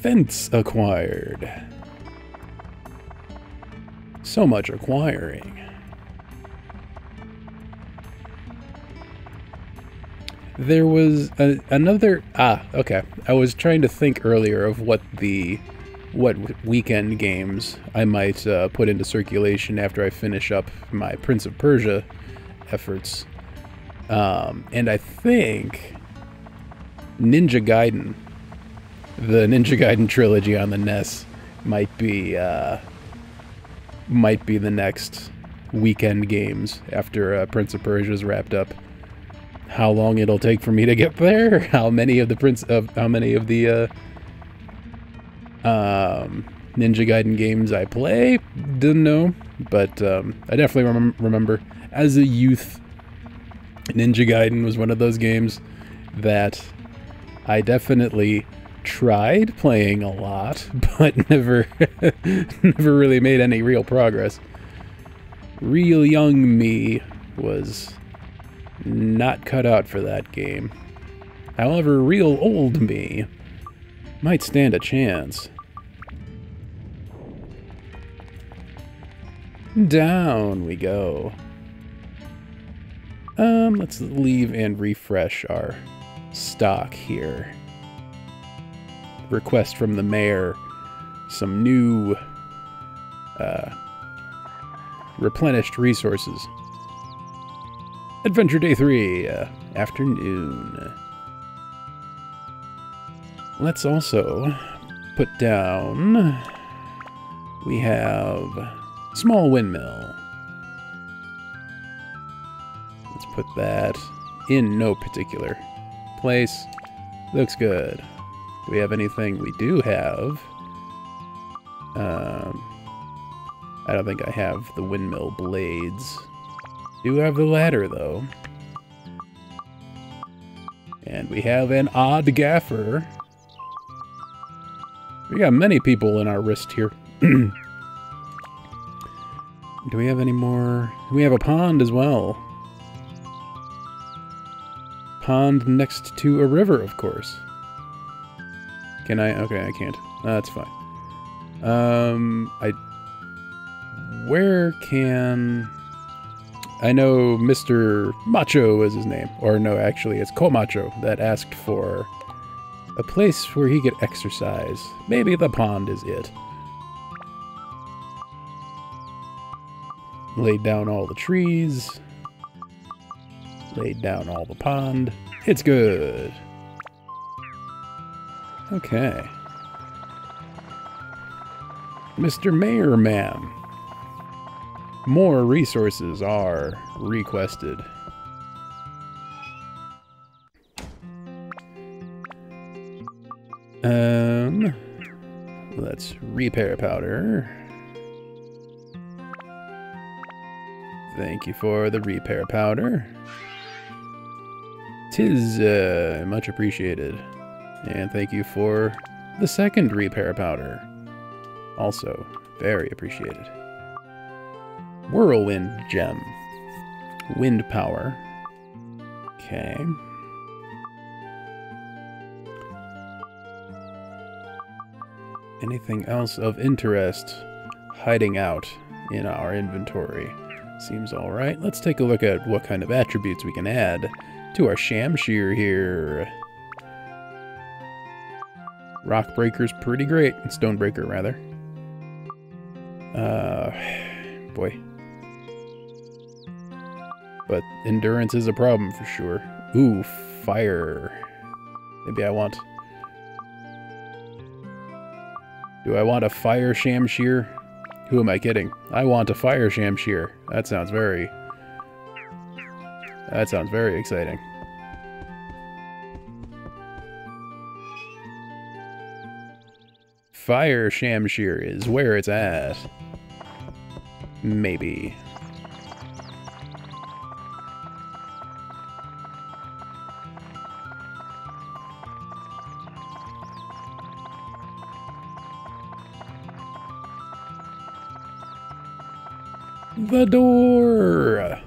Fence acquired. So much acquiring. There was a, another ah okay. I was trying to think earlier of what the what weekend games I might uh, put into circulation after I finish up my Prince of Persia efforts, um, and I think Ninja Gaiden, the Ninja Gaiden trilogy on the NES, might be uh, might be the next weekend games after uh, Prince of Persia is wrapped up how long it'll take for me to get there, how many of the prince of how many of the uh, um, Ninja Gaiden games I play, didn't know, but um, I definitely rem remember as a youth, Ninja Gaiden was one of those games that I definitely tried playing a lot, but never never really made any real progress. Real young me was not cut out for that game. However, real old me might stand a chance. Down we go. Um, let's leave and refresh our stock here. request from the mayor some new uh, replenished resources. Adventure Day 3, uh, afternoon. Let's also put down. We have small windmill. Let's put that in no particular place. Looks good. Do we have anything? We do have. Um, I don't think I have the windmill blades. Do have the ladder, though. And we have an odd gaffer. We got many people in our wrist here. Do we have any more? We have a pond as well. Pond next to a river, of course. Can I? Okay, I can't. That's fine. Um, I... Where can... I know Mr. Macho is his name. Or no, actually, it's Komacho that asked for a place where he could exercise. Maybe the pond is it. Laid down all the trees. Laid down all the pond. It's good. Okay. Mr. Mayor Man. More resources are requested. Um, let's repair powder. Thank you for the repair powder. Tis uh, much appreciated. And thank you for the second repair powder. Also, very appreciated. Whirlwind gem. Wind power. Okay. Anything else of interest hiding out in our inventory? Seems alright. Let's take a look at what kind of attributes we can add to our Shamshir here. Rockbreaker's pretty great. Stonebreaker, rather. Uh, boy. But endurance is a problem for sure. Ooh, fire. Maybe I want... Do I want a fire shamshir? Who am I kidding? I want a fire shamshir. That sounds very... That sounds very exciting. Fire Shamshir is where it's at. Maybe. The door!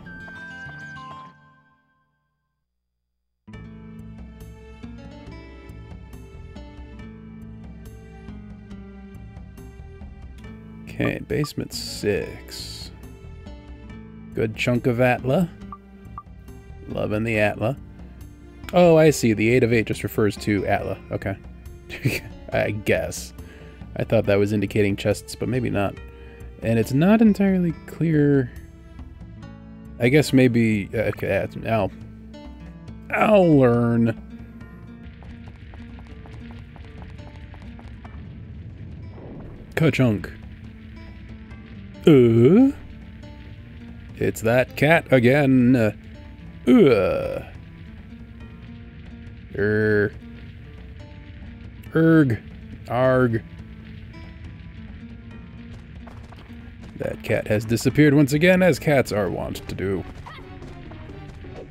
Okay, basement six. Good chunk of Atla. Loving the Atla. Oh, I see. The 8 of 8 just refers to Atla. Okay. I guess. I thought that was indicating chests, but maybe not. And it's not entirely clear... I guess maybe... Uh, okay, I'll... I'll learn. Ka-chunk. Uh, it's that cat again. Uh, uh. Er. Erg. Arg. Cat has disappeared once again, as cats are wont to do.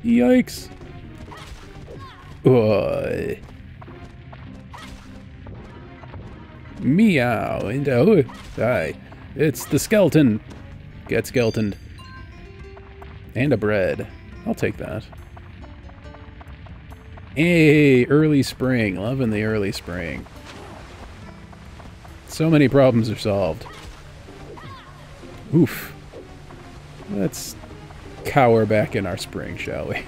Yikes. Uh. Meow. And oh, hi. It's the skeleton. Get skeletoned. And a bread. I'll take that. Hey, early spring. Loving the early spring. So many problems are solved. Oof. Let's cower back in our spring, shall we?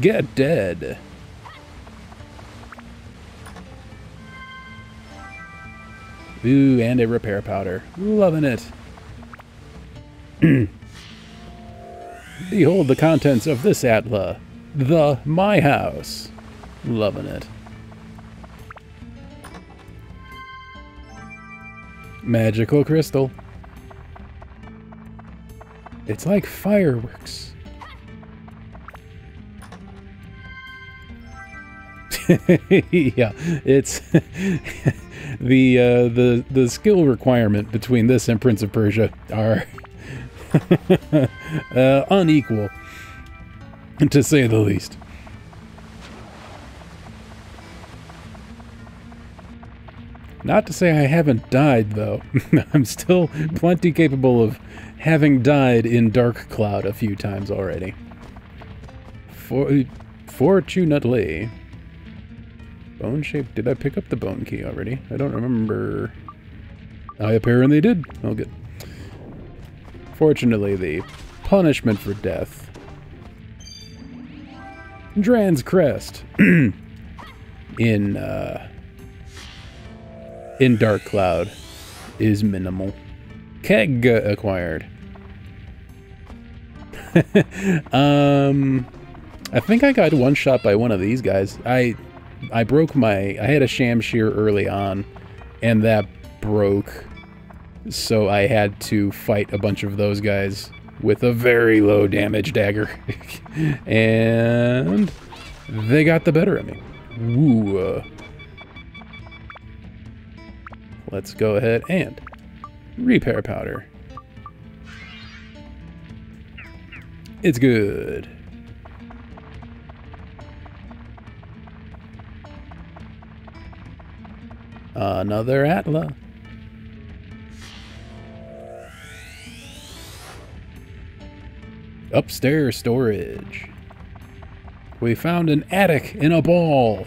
Get dead! Ooh, and a repair powder. Loving it. Behold the contents of this Atla. The My House. Loving it. Magical crystal. It's like fireworks. yeah, it's the uh, the the skill requirement between this and Prince of Persia are uh, unequal, to say the least. Not to say I haven't died, though. I'm still plenty capable of having died in Dark Cloud a few times already. For, fortunately. Bone shape. Did I pick up the bone key already? I don't remember. I apparently did. Oh, good. Fortunately, the punishment for death. Dran's Crest. in, uh, in Dark Cloud is minimal. Keg acquired. um, I think I got one shot by one of these guys. I I broke my I had a Shamshir early on, and that broke. So I had to fight a bunch of those guys with a very low damage dagger. and they got the better of me. Woo. Let's go ahead and repair powder. It's good. Another Atla. Upstairs storage. We found an attic in a ball.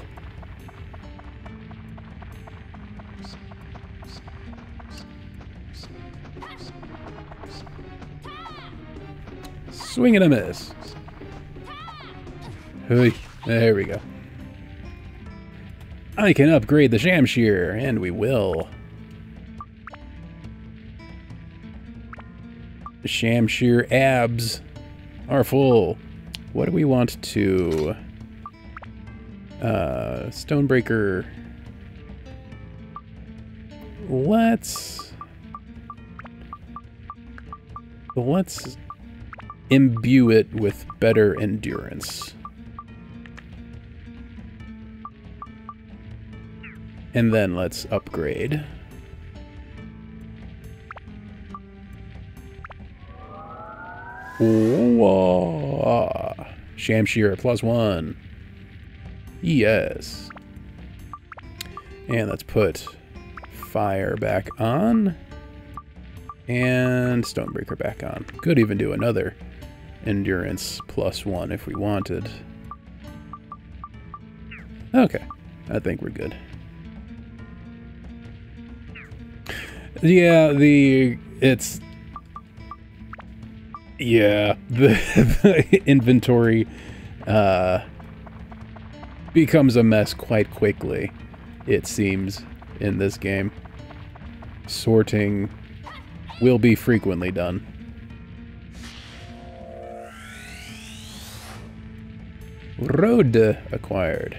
Swing and a miss. Hey, there we go. I can upgrade the Shamshir, and we will. The Shamshir abs are full. What do we want to... Uh, Stonebreaker... Let's... Let's imbue it with better endurance. And then let's upgrade. Whoa. Shamshir plus one. Yes. And let's put fire back on. And Stonebreaker back on. Could even do another endurance plus one if we wanted. Okay. I think we're good. Yeah, the it's yeah the, the inventory uh, becomes a mess quite quickly. It seems in this game. Sorting will be frequently done. Road acquired.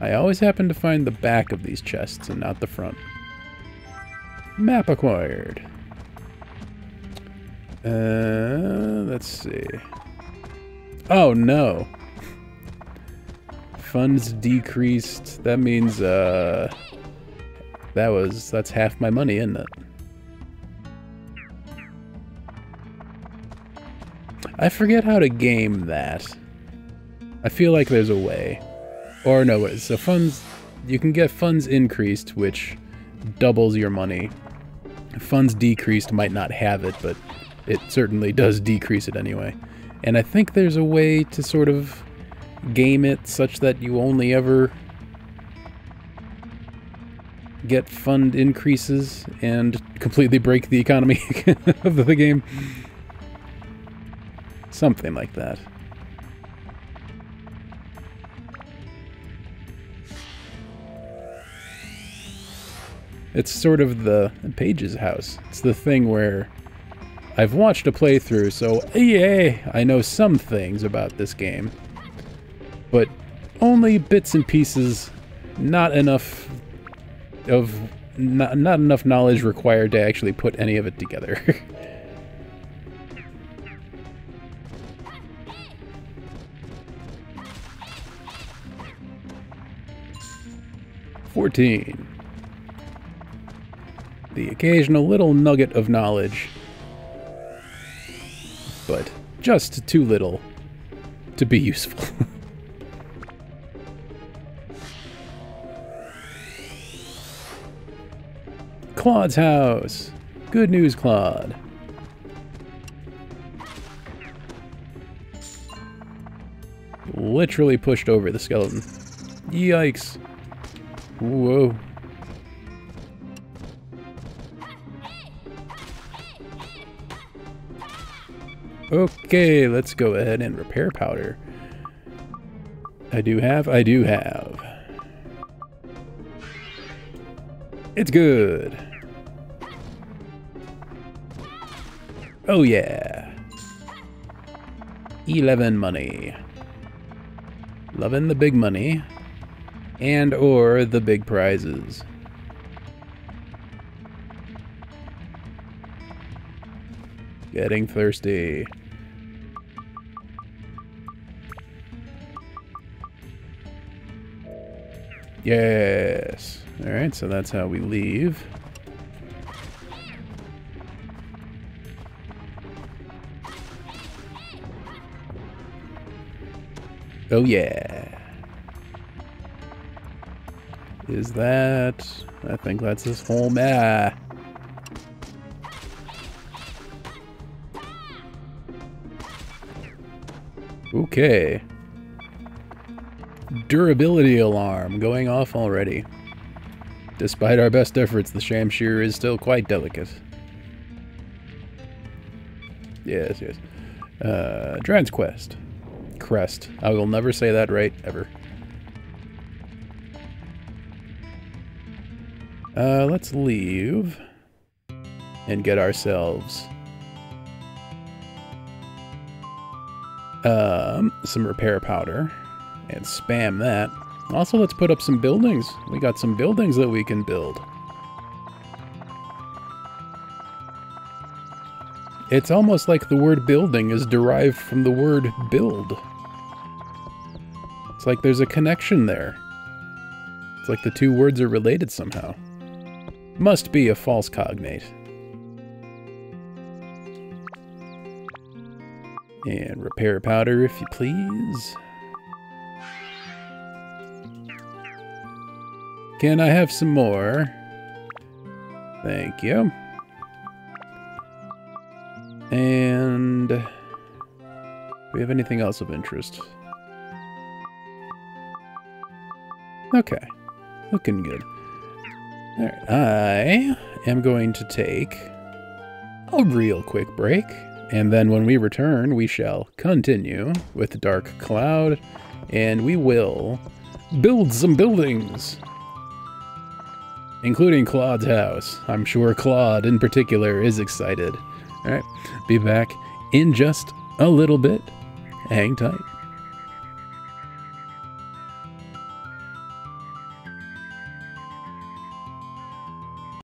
I always happen to find the back of these chests and not the front. Map acquired. Uh, let's see. Oh, no. Funds decreased. That means, uh... That was... That's half my money, isn't it? I forget how to game that. I feel like there's a way. Or no, so funds... You can get funds increased, which doubles your money funds decreased might not have it, but it certainly does decrease it anyway. And I think there's a way to sort of game it such that you only ever get fund increases and completely break the economy of the game. Something like that. It's sort of the Paige's house. It's the thing where I've watched a playthrough, so yay, I know some things about this game. But only bits and pieces, not enough of not, not enough knowledge required to actually put any of it together. Fourteen. The occasional little nugget of knowledge, but just too little to be useful. Claude's house. Good news, Claude. Literally pushed over the skeleton. Yikes. Whoa. Okay, let's go ahead and repair powder. I do have, I do have. It's good. Oh yeah. 11 money. Loving the big money. And or the big prizes. Getting thirsty. Yes. Alright, so that's how we leave. Oh yeah. Is that... I think that's his home. Ah. Okay. Durability alarm going off already. Despite our best efforts, the Shamshir is still quite delicate. Yes, yes. Uh, Dragon's Quest crest. I will never say that right, ever. Uh, let's leave and get ourselves um, some repair powder and spam that. Also, let's put up some buildings. We got some buildings that we can build. It's almost like the word building is derived from the word build. It's like there's a connection there. It's like the two words are related somehow. Must be a false cognate. And repair powder, if you please. Can I have some more? Thank you. And... We have anything else of interest? Okay. Looking good. Alright, I am going to take a real quick break, and then when we return, we shall continue with Dark Cloud, and we will build some buildings, including Claude's house. I'm sure Claude, in particular, is excited. Alright, be back in just a little bit. Hang tight.